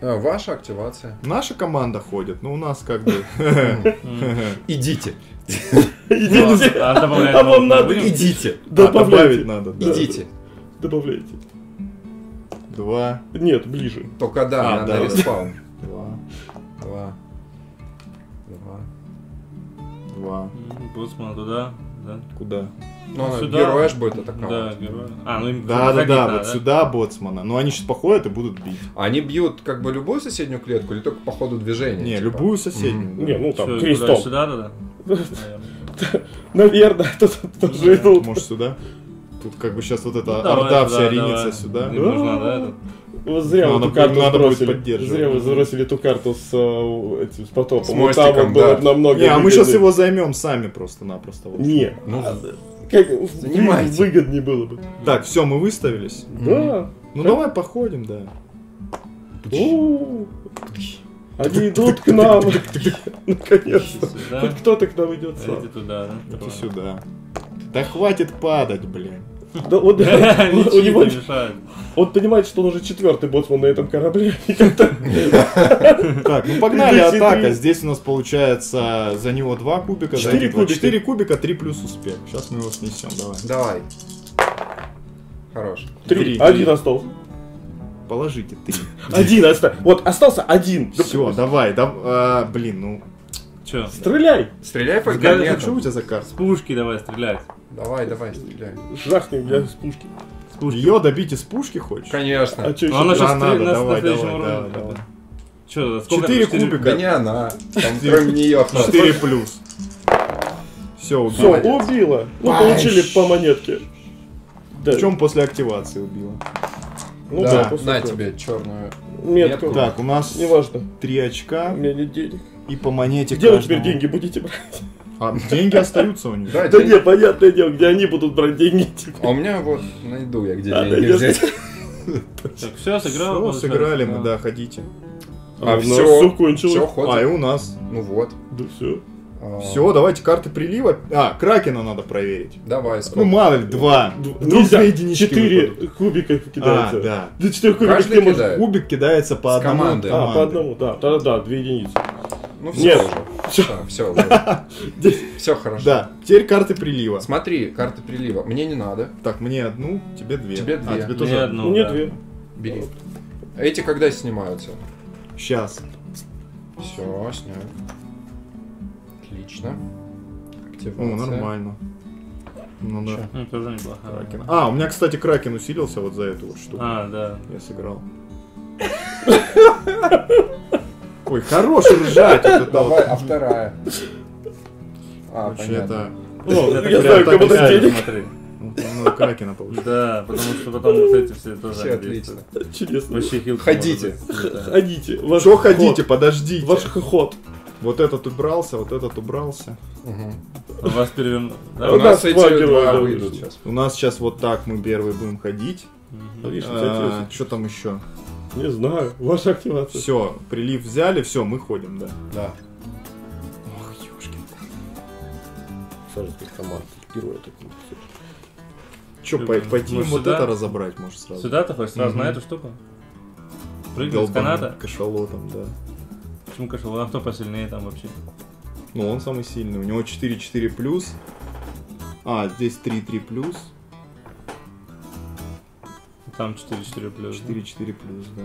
А, Ваша активация. Наша команда ходит, но у нас как бы... Идите. Ну, А добавлять вам надо? Идите. Добавить Добавляйте. надо. Идите. Добавляйте. Два, Нет, ближе. Только да, А, на, респаун. два, Два. Два. два. Боцмана туда, да? Куда? Ну, она Сюда. герой аж будет Да, атаковать. герой. А, ну им Да, да, да, надо, вот сюда боцмана. Но они сейчас походят и будут бить. Они бьют как бы любую соседнюю клетку или только по ходу движения? Не, типа? любую соседнюю. да. Не, ну там, куда, крестом. Сюда, да, да? Наверное. Тут тоже идут. Может сюда? Тут как бы сейчас вот эта Ну, давай орда вся ринется сюда. Нужно, да, это? Вот зря Ну, вы надо эту карту будет- надо сбросили. поддерживать. Зря вы сбросили эту карту с э, этим с потопом. С Вот мостиком, там вот было да. намного Не, а мы сейчас его займем сами просто-напросто. вот. Не. Ну, Как Занимайте. выгоднее было бы. Так, все, мы выставились. Да. Ну давай походим, да. Они идут к нам. Наконец-то. Сюда. Хоть кто-то к нам идет сам. туда, да? Иди сюда. Да хватит падать, блин. Да, вот, у него, он понимает, что он уже четвертый боцман на этом корабле. Так, ну погнали атака. Здесь у нас получается за него два кубика, Четыре кубика. Четыре кубика, три плюс успех. Сейчас мы его снесем, давай. давай. Хорош. Три. Один остался. Положите три. Один остался. Вот остался один. Все, давай, да, а, блин, ну. Чё? Стреляй. Стреляй по С Что у тебя за карта? С пушки давай стрелять. Давай, давай, стреляй. Жахни меня с пушки. С пушки. Ее добить из пушки хочешь? Конечно. А что она стрель- на- давай, следующем давай, уровне. давай, давай. Чё, сколько? Четыре Четыре- кубика. Да не она. Там кроме нее. 4 плюс. Все, Все, убила. убила. Ну, получили по монетке. В чем после активации убила? Ну да, да, после на тебе черную. Метку. Метку. Так, у нас Неважно. 3 очка У меня нет денег. и по монете Где вы каждому. теперь деньги будете брать? А, деньги остаются у них. Да, Да деньги. не, понятное дело, где они будут брать деньги. типа. А у меня вот найду я где А, деньги найдешь? взять. Так, все, сыграл. Все, сыграли мы, да. ходите. А у нас все, всё кончилось. все А, и у нас. Ну вот. Да все. А, Все, давайте карты прилива. А, Кракена надо проверить. Давай, Ну, сколько? мало ли, два. Вдруг Нельзя. две единички Четыре выпадут. кубика А, кидается. да. Да четыре кубика Каждый ты можешь- кидает. Кубик кидается по С одному. команды. А, по одному, да. Да, да, две единицы. Ну все Нет. уже. Все, уже. Все хорошо. Да, теперь карты прилива. Смотри, карта прилива. Мне не надо. Так, мне одну, тебе две. Тебе А, две. тебе Мне тоже одну. Ну, не да. две. Бери. Эти когда снимаются? Сейчас. Все, снял. Отлично. О, Активация. нормально. Ну да. Ну, тоже неплохо. Кракен. А, у меня, кстати, Кракен усилился вот за эту вот штуку. А, да. Я сыграл. Ой, хорош ржать. вот это Давай, вот. а вторая? А, понятно. это... О, Это я знаю, дать реально. денег. Смотри. Ну, Надо Кракена получить. Да, потому что потом вот эти все тоже Все действуют. отлично. Чудесно. Вообще Ходите. Ходите. Что ход. ходите, подождите. Ваш ход. Вот этот убрался, вот этот убрался. Мгм. У вас переверну... Да? У У нас нас эти два выйдут сейчас. У нас сейчас вот так мы первые будем ходить. А, видишь, у тебя А, Что там еще? Не знаю. Ваша активация. Все, прилив взяли, все, мы ходим, да. Да. Ох, ёшкин. Сразу как команда. Героя такого. Че, пойти может, вот сюда? это разобрать, может, сразу. Сюда ты хочешь сразу Мгм. на эту штуку? Прыгнуть с каната? Кашалотом, да. Почему кошел? А кто посильнее там вообще? Ну, он самый сильный. У него 4-4 плюс. А, здесь 3-3 плюс. Там 4-4 плюс. да? 4-4 плюс, да.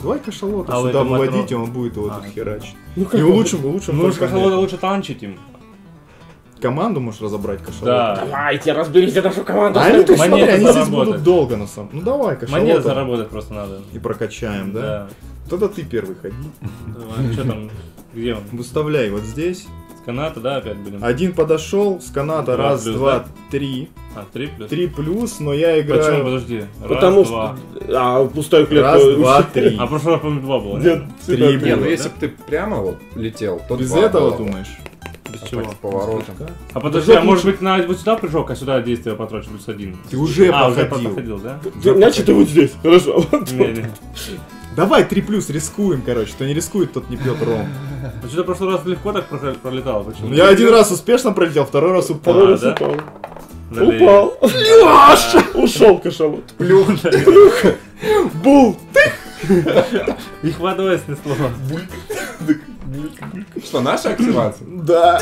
Давай кашалота А сюда выводите, он будет его А, тут херачить. Ну, И улучшим, улучшим. Ну, нет. лучше танчить им. Команду можешь разобрать кашалота. Да. Давайте, разберите нашу команду. А они, ты смотри, они здесь заработать. будут долго на самом Ну давай, Монет кашалота. заработать просто надо. И прокачаем, да? Да. Тогда ты первый ходи. Давай, что там? Где он? Выставляй вот здесь. С каната, да, опять будем? Один подошел, с каната Два раз, плюс, два, да? три. А, 3 плюс? Три плюс, но я Почему? играю... Подожди. Раз, Потому два. что... А, пустая клетка. Раз, два, три. А прошлый раз, по-моему, 2 было. Нет, Три было, Не, ну да? если бы ты прямо вот летел, то Без два этого, думаешь? Без А чего? так с поворотом. А подожди, Прыжок а может быть на вот сюда прыжок, а сюда действие потрачу плюс один? Ты уже а, уже проходил. проходил, да? Значит, ты вот здесь. Хорошо. Вот. Не, не. Давай три плюс, рискуем, короче. Кто не рискует, тот не пьет ром. А что-то в прошлый раз легко так про- пролетал, почему? Я один раз успешно пролетел, второй раз упал. Второй А, раз да? упал. Упал. Лёш! Ушел кашалот. Бул! Их водой снесло. Что, наша активация? Да.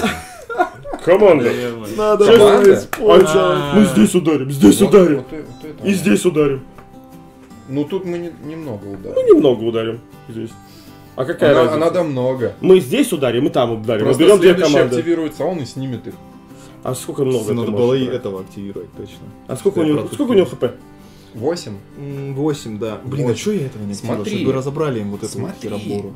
Команда. Надо использовать. А. Мы здесь ударим, здесь ударим. это И здесь ударим. Ну тут мы не- немного Ну, ударим. немного ударим. Здесь. А какая А, на- а разница? надо много. Мы здесь ударим, и там ударим. Просто Мы берем две команды. активируется он и снимет их. А сколько много? Надо ты было и этого активировать, точно. А сколько у него, сколько у него хп? 8. 8, да. Блин, а Восемь. что я этого не? Смотри. Чтобы разобрали им вот эту Смотри. херобору.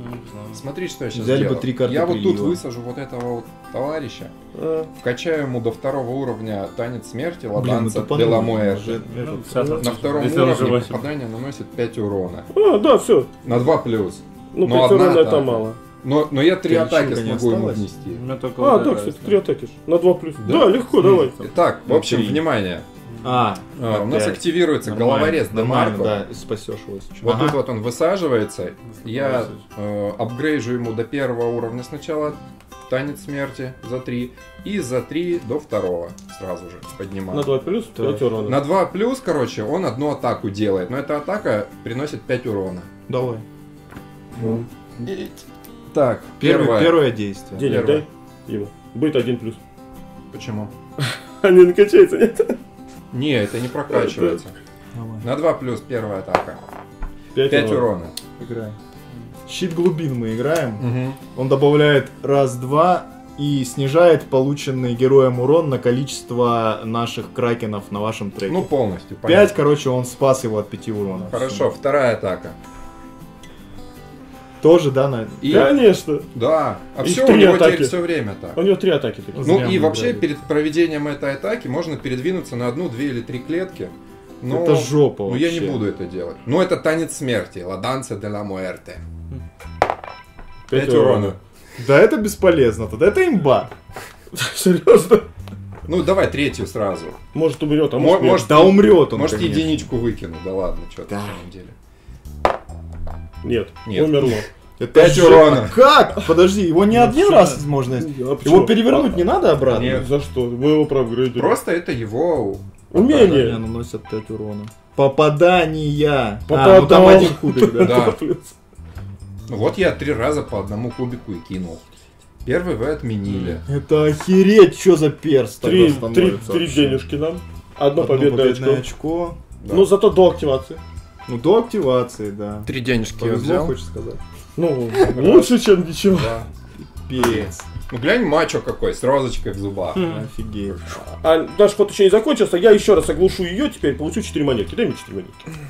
Смотри, что я сейчас Взяли бы сделаю. три карты Я вот тут высажу вот этого вот товарища, А, вкачаю ему до второго уровня танец смерти, ладанца. Деламуэр. Ну, На втором уровне попадание наносит 5 урона. А, да, все. На 2 плюс. Ну, Ну, 5 одна урона это мало. Но, но я три Ты атаки смогу ему внести. А, да, это кстати. 3 атаки. На 2 плюс. Да. Да, легко, давай. Итак, в общем, Окей. внимание. А, А, у нас активируется Нормально, головорез Демарко. да, спасешь его чё. Вот Ага. тут вот он высаживается. Я э, апгрейжу ему до первого уровня сначала танец смерти за 3. И за 3 до второго сразу же поднимаю. На 2 плюс, 5 урона. На 2 плюс, короче, он одну атаку делает. Но эта атака приносит 5 урона. Давай. Так, Первое, первое. первое действие. Денег Первое. дай ему. Будет 1 плюс. Почему? А не накачается, нет? Не, это не прокачивается. Давай. На 2 плюс первая атака. 5, 5 урона. Играем. Щит глубин мы играем. Он добавляет раз-два и снижает полученный героем урон на количество наших кракенов на вашем треке. Ну, полностью. 5, понятно. короче, он спас его от 5 урона. Хорошо, вторая атака. Тоже, да, на... И, Конечно. да, а И все у три него атаки. теперь все время так. У него 3 атаки такие. Ну и вообще перед проведением этой атаки можно передвинуться на одну, две или три клетки. Но, Это жопа но я не вообще. буду это делать. Ну это танец смерти. Ладанце де ла муэрте. 5 5 урона. Да это бесполезно, тогда это имба. Серьезно? Ну давай третью сразу. Может умрет, а Мо- может может, Да умрет он, Может конечно. единичку выкину. Да ладно, что Да. на самом деле. Нет, Нет. умерло. Это Пять урона. Как? Подожди, его не Ну, один раз можно... А Его перевернуть не надо обратно? Нет. За что? Мы его проапгрейдили. Просто это его... Попадания Умение. наносят 5 урона. Попадания. Попадал. А, ну там один кубик, да. Да. Ну Вот я три раза по одному кубику и кинул. Первый вы отменили. Это охереть, что за перст тогда Три, три, три денежки нам. Одно, Одно победное, победное очко. очко. Да. Ну, зато до активации. Ну, до активации, да. Три денежки я Повезло, взял. хочешь сказать? Ну, лучше, чем ничего. Да. Пец. Ну глянь, мачо какой, с розочкой в зубах. Офигеть. А наш ход еще не закончился, я еще раз оглушу ее, теперь получу 4 монетки. Дай мне 4 монетки.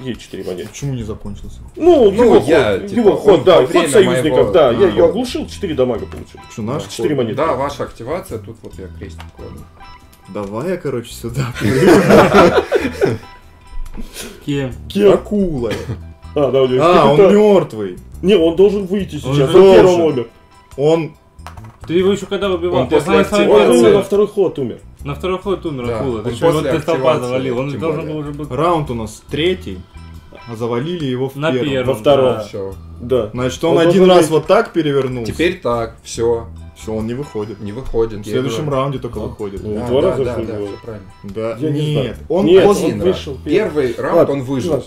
Есть 4 монетки. Почему не закончился? Ну, Ну, его я, ход, типа, его ход, да, ход союзников, моего- да, я А. ее оглушил, 4 дамага получил. Что, наш Да, 4 монетки. Да, ваша активация, тут вот я крестик кладу. Давай я, короче, сюда. Кем? Кем? Акула. А, да, у него А, он мертвый. Не, он должен выйти сейчас, он первым должен. умер. Он... Ты его еще когда убивал? Он после активации- Он умер на второй ход умер. На второй ход умер Да, акула. он Ты что, ты столпа завалил? Он должен был уже быть Раунд у нас третий. А завалили его в на первом. первом. Во втором. да. Все. Да. Значит, он Он один раз быть- вот так перевернулся. Теперь так, все, Все, он не выходит. не выходит. В следующем Я раунде только выходит. Ну, Да, два да, раза да, да, все правильно. Да. Я не Нет. знаю. Он Нет, он раз. вышел Первый раунд он выжил.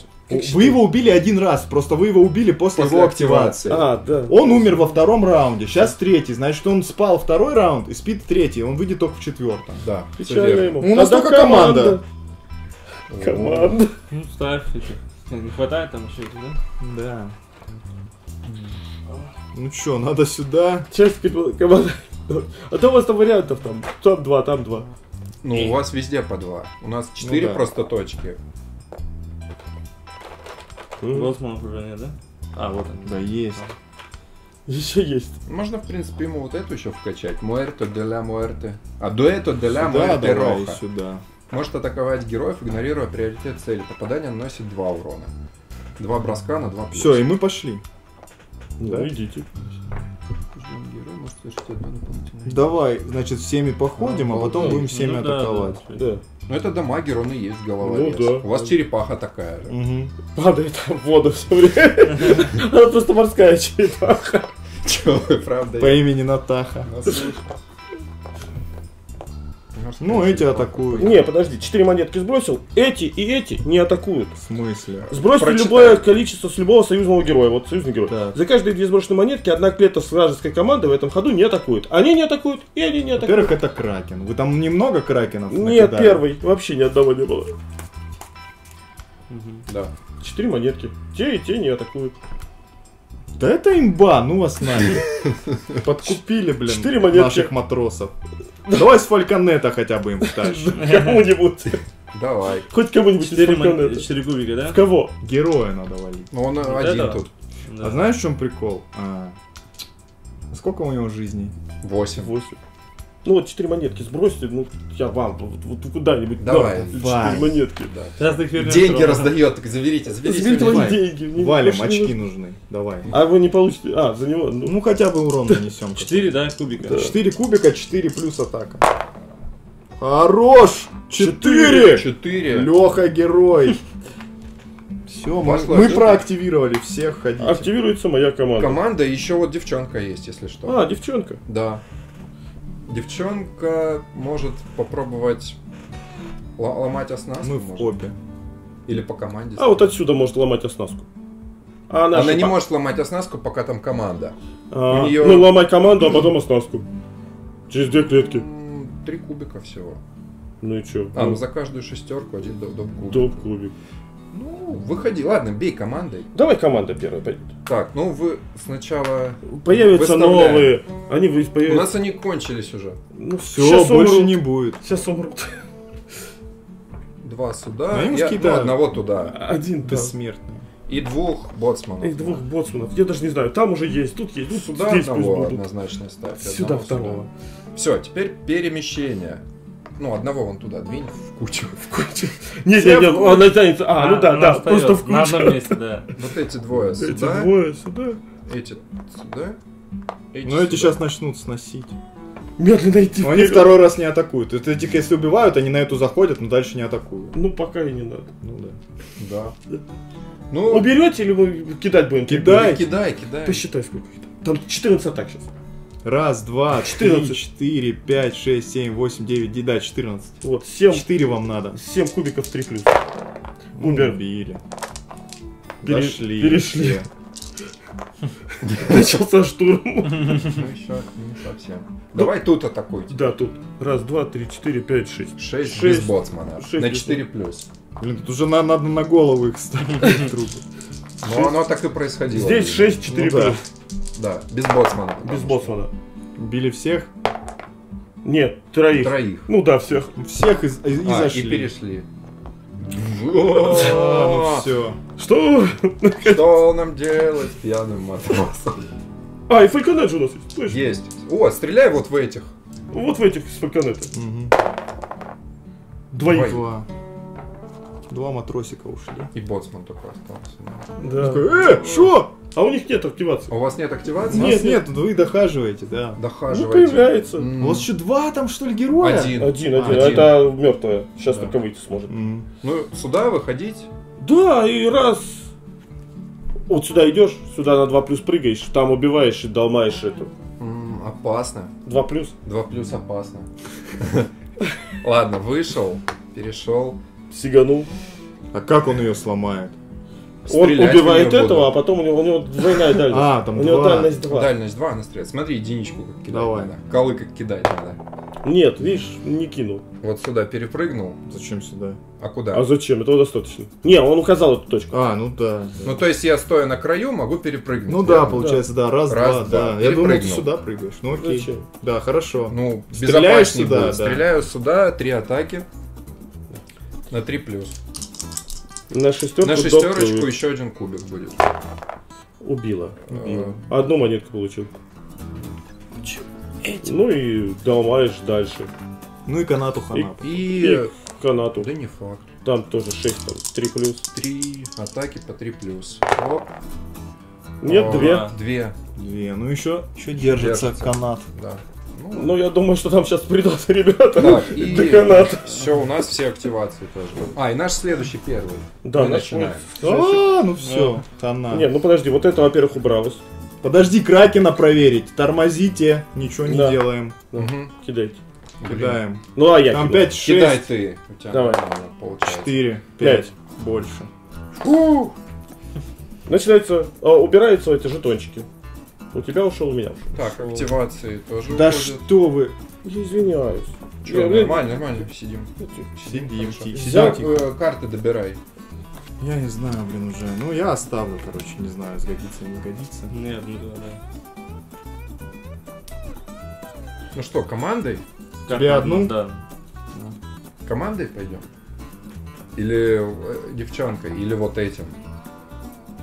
Вы его убили один раз, просто вы его убили после, После его активации. активации. А, да. Он умер во втором раунде, сейчас третий, значит он спал второй раунд и спит третий, он выйдет только в четвертом. Да, Печально ему. У нас Тогда только команда. Команда. Ну, ставь эти. Не хватает там еще, да? Да. Ну чё, надо сюда. Часть команда. А то у вас там вариантов там. Там два, там два. Ну, у вас везде по два. У нас четыре да. просто точки. Волсмонов уже нет, да? А, вот он. Да есть. Еще есть. Можно, в принципе, ему вот эту еще вкачать. Муэрто де ла муэрте. А дуэто де ла муэрте давай, роха. сюда. Может атаковать героев, игнорируя приоритет цели. Попадание наносит 2 урона. Два броска на 2 плюс. Все, и мы пошли. Ну, Да? идите. Может. Давай, значит, всеми походим, а потом будем всеми Ну атаковать. да. Да. Ну это дамагер, он и есть головорез. Ну да. У вас черепаха такая же. Мгм. Падает в воду все время. Она просто морская черепаха. Че вы, правда? По имени Натаха. Может, Ну, эти атакуют. Не, подожди, 4 монетки сбросил, эти и эти не атакуют. В смысле? Сбросьте Прочитай. любое количество с любого союзного героя. Вот союзный герой. Так. За каждые две сброшенные монетки одна клетка с вражеской командой в этом ходу не атакует. Они не атакуют, и они не атакуют. Во-первых, это Кракен. Вы там немного Кракенов Нет, накидали? первый. Вообще ни одного не было. Да. Четыре монетки. Те и те не атакуют. Да это имба, ну вас нахер. Подкупили, блин, Четыре монетки. наших матросов. Давай с Фальконета хотя бы им втащим. Кому-нибудь. Давай. Хоть кому-нибудь из Четыре Фальконета. мон- четыре кубика, да? В кого? Героя надо валить. Ну, он один тут. Да. А знаешь, в чем прикол? А, Сколько у него жизней? Восемь. Восемь. Ну вот четыре монетки сбросьте, ну я вам, вот, вот куда-нибудь. Давай. Четыре монетки. Да. Сейчас ты их вернешь Деньги раздает, так заберите, заберите. Заберите мои Вай. деньги. мне Валим, очки нужны. Давай. А вы не получите. А, за него. Ну, Ну хотя бы урон нанесем. Четыре, да, кубика? Да. 4 кубика, 4 плюс атака. Хорош! 4! Четыре. Леха герой. Все, мы, Пошло, мы всё. проактивировали всех, ходите. активируется моя команда. Команда, еще вот девчонка есть, если что. А, девчонка. Да. Девчонка может попробовать ломать оснастку. Мы в обе. Или по команде. А вот отсюда может ломать оснастку. А Она наша не по- может ломать оснастку, пока там команда. А, у неё- Ну, ломай команду, а потом оснастку. Через две клетки. Три кубика всего. Ну и чё? А, ну за каждую шестерку один доп доп кубик. Доп кубик. Ну, выходи, ладно, бей командой. Давай команда первая пойдет. Так, ну вы сначала... Появятся Выставляем. новые. Они вы- У появятся. нас они кончились уже. Ну, Все, щас больше умрут. не будет. Сейчас умрут. Два сюда, А ему я- ну, одного туда. Один, да. Бессмертный. И двух боцманов. Их двух боцманов. Я даже не знаю, там уже есть, тут есть. Ну, Сюда здесь пусть одного будут. однозначно ставь. Сюда второго. Все, теперь перемещение. Ну, одного вон туда двинь в кучу. В кучу. Нет, нет, нет, он останется. А, ну да, да, просто в На кучу. одном месте, да. Вот эти двое Эти сюда, двое сюда. эти сюда. Эти Но Ну, эти сейчас начнут сносить. Медленно идти Но они второй раз не атакуют. Это этих, если убивают, они на эту заходят, но дальше не атакуют. Ну, пока и не надо. Ну да. Да. Ну, Уберете или мы кидать будем? Кидай. кидай, кидай. Посчитай, сколько. Там 14 атак сейчас. Раз, два, 14. три, четыре, пять, шесть, семь, восемь, девять, да, 14. Вот, 7, Четыре вам надо. 7 кубиков 3 плюс. Ну, Убер. Убили. Пере- Дошли. перешли. Начался штурм. Ну, еще не совсем. Давай тут атакуйте. Да, тут. Раз, два, три, четыре, пять, шесть. Шесть Шесть. без боцмана. Шесть На 4 плюс. Блин, тут уже на- надо на голову их ставить. Но оно так и происходило. Здесь 6, 4 Ну да. плюс. Да, без боцмана. Без боссмана. Убили всех. Нет, троих. Троих. Ну да, всех. Всех и, и- и А, зашли. и перешли. А, ну все. Что? Что нам делать с пьяным матросом? А, и фальконет же у нас есть. Точно. Есть. О, стреляй вот в этих. Вот в этих с фальконета. Двоих. Двоих. Два. Два матросика ушли. И боцман только остался. Да. Э, шо? А у них нет активации. А у вас нет активации? У Нет, нас нет, вы дохаживаете, да. Ну, Дохаживайте. появляется. М, У вас еще два там, что ли, героя? Один. Один, А, один. один. Это мертвая. Сейчас Да. только выйти сможет. М. Ну, сюда выходить. Да, и раз. Вот сюда идешь, сюда на 2 плюс прыгаешь, там убиваешь и долмаешь эту. м, Опасно. 2 плюс. Два плюс опасно. Ладно, вышел, перешел. Сиганул. А как он ее сломает? Он Стрелять в убивает этого, буду. а потом у него, у него двойная дальность. А, там у него два. дальность 2. Дальность 2 на стрелять. Смотри, единичку как кидать Давай. надо. Колы как кидать надо. Нет, видишь, не кинул. Вот сюда перепрыгнул. Зачем сюда? А куда? А зачем? Этого достаточно. Не, он указал эту точку. А, ну да. Ну, то есть я стоя на краю могу перепрыгнуть. Ну да, верно? получается, да. Раз, Раз, два, два. да. Я думал, ты сюда прыгаешь. Ну окей. Зачем? Да, хорошо. Ну, Стреляешь сюда, будет. да. Стреляю сюда, три атаки. На 3 плюс. На шестерку, На шестерочку крови. еще один кубик будет. убила. Убила. Одну монетку получил. Ну и долмаешь дальше. Ну и канату хана. И... И канату. Да не факт. Там тоже 6, там 3 плюс. Три атаки по 3 плюс. Оп. Нет, О, две. Две, Две. Ну еще, еще держится, Держится. канат. да. Ну, Ну, я думаю, что там сейчас придут ребята так, и все, у нас все активации тоже. А, и наш следующий первый. Да, Мы начинаем. А, ну все, хана. Не, ну подожди, вот это, во-первых, убралось. Подожди, Кракена проверить. Тормозите. Ничего не Да. делаем. Да, Мгм. Кидайте. Кидаем. Ну а я Там кидаю. 5, Кидай 6, ты. У тебя Давай. нормально получается. 4, Пять. 5. Больше. Фу! Начинается, а, убираются эти жетончики. У тебя ушел, у меня ушел. Так, активации тоже Да уходят. что вы. Я извиняюсь. Чё, Я, нормально, нормально, сидим. Сидим. Взял, Сидим, тихо. э, карты добирай. Я не знаю, блин, уже. Ну, я оставлю, короче, не знаю, сгодится, не сгодится. Нет, ну да, да. Ну что, командой? Тебе одну? Да. Командой пойдем? Или э, девчонкой? Или вот этим?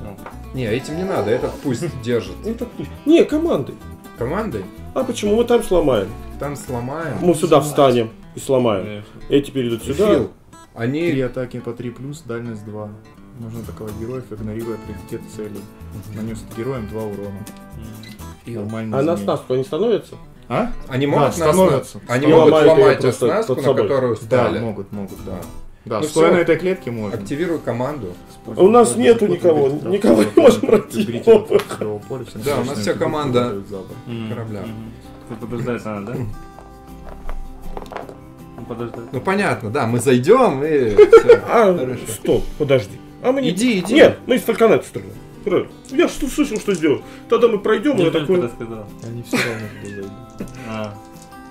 Ну. Не, этим не надо, этот пусть держит. Так пусть. Не, командой. Командой? А почему мы там сломаем? Там сломаем. Мы сюда встанем и сломаем. Конечно. Эти перейдут сюда. Фил, они... Три атаки по 3 плюс, дальность 2. Можно атаковать героев, игнорируя приоритет целей. Нанес героем 2 урона. Нормально. А на становку они становятся? А? Они могут Да, становятся. Они И могут ломать оснастку, на которую Да, встали. могут, могут, да. Да, Ну стоя всё. на этой клетке можно. Активируй команду. А у нас нету никого, никого не можем найти. Да, у нас вся команда-. Корабля. Побеждать надо, да? Ну, подожди. Ну понятно, да, мы зайдем и... А, стоп, подожди. А мы не... Иди, иди. Нет, мы из фальконета стреляем. Я что слышал, что сделал. Тогда мы пройдем, я такой... Они все равно туда зайдут.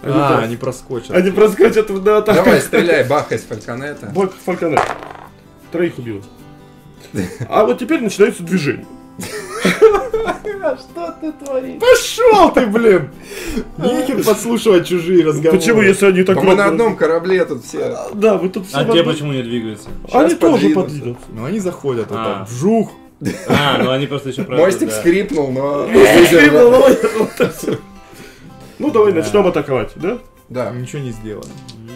А, Они, А, прос- они проскочат. они проскочат на атаку. Давай, стреляй, бахай с фальконета. Бой фальконет. Троих убил. А вот теперь начинается движение. Пошел ты, блин! Нехер подслушивать чужие разговоры. Почему, если они так Да мы на одном корабле тут все. Да, вы тут все а в те почему не двигаются? Они тоже подвинутся. Ну они заходят вот А. так. Вжух! А, ну они просто еще Мостик да. скрипнул, но... Ну давай начнем атаковать, да? Да. Ничего не сделано.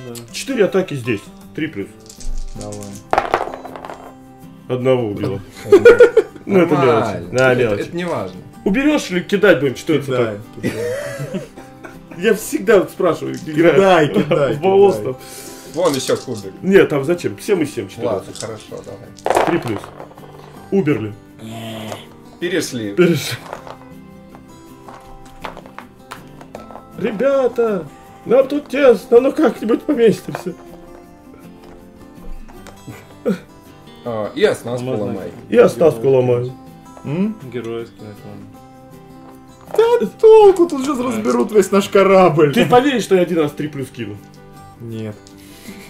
Да. Четыре атаки здесь. Три плюс. Давай. Одного убило. Ну это мелочь. Да, Это- мелочь. Это не важно. Уберешь или кидать будем? Что это Кидай, так? кидай. Я всегда спрашиваю, играю. Кидай, кидай, В Баостов. Вон еще кубик. Нет, там зачем? 7 из 7, Ладно, 14. хорошо, давай. 3 плюс. Уберли. Перешли. Переш- Ребята, нам тут тесно, ну как-нибудь поместимся. А, И оснастку Можно- ломай. И оснастку? Геройский, это Да толку, тут сейчас разберут весь наш корабль. Ты поверишь, что я один раз 3 плюс кину? Нет.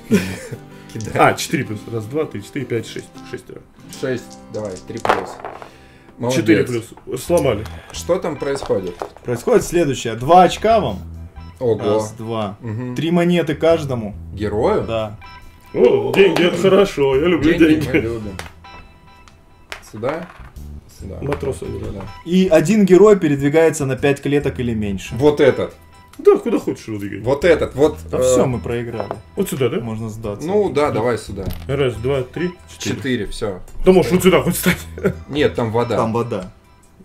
Кидай. А, 4 плюс. Раз, два, три, четыре, пять, шесть. Шестеро. Шесть, давай, три плюс. Молодец. 4 плюс. Сломали. Что там происходит? Происходит следующее. Два очка вам. Ого. Раз, два. Мгм. Три монеты каждому. Герою? Да. О, деньги, это хорошо. Я люблю Деньги мы деньги. любим. Сюда? Сюда. Матросы. Да. И один герой передвигается на 5 клеток или меньше. Вот этот. Да, куда хочешь его двигать. Вот этот. Вот. Да э, все, мы проиграли. Вот сюда, да? Можно сдаться. Ну да, давай сюда. Раз, два, три, четыре. Четыре, все. Да можешь вот сюда хоть стать. Нет, там вода. Там вода.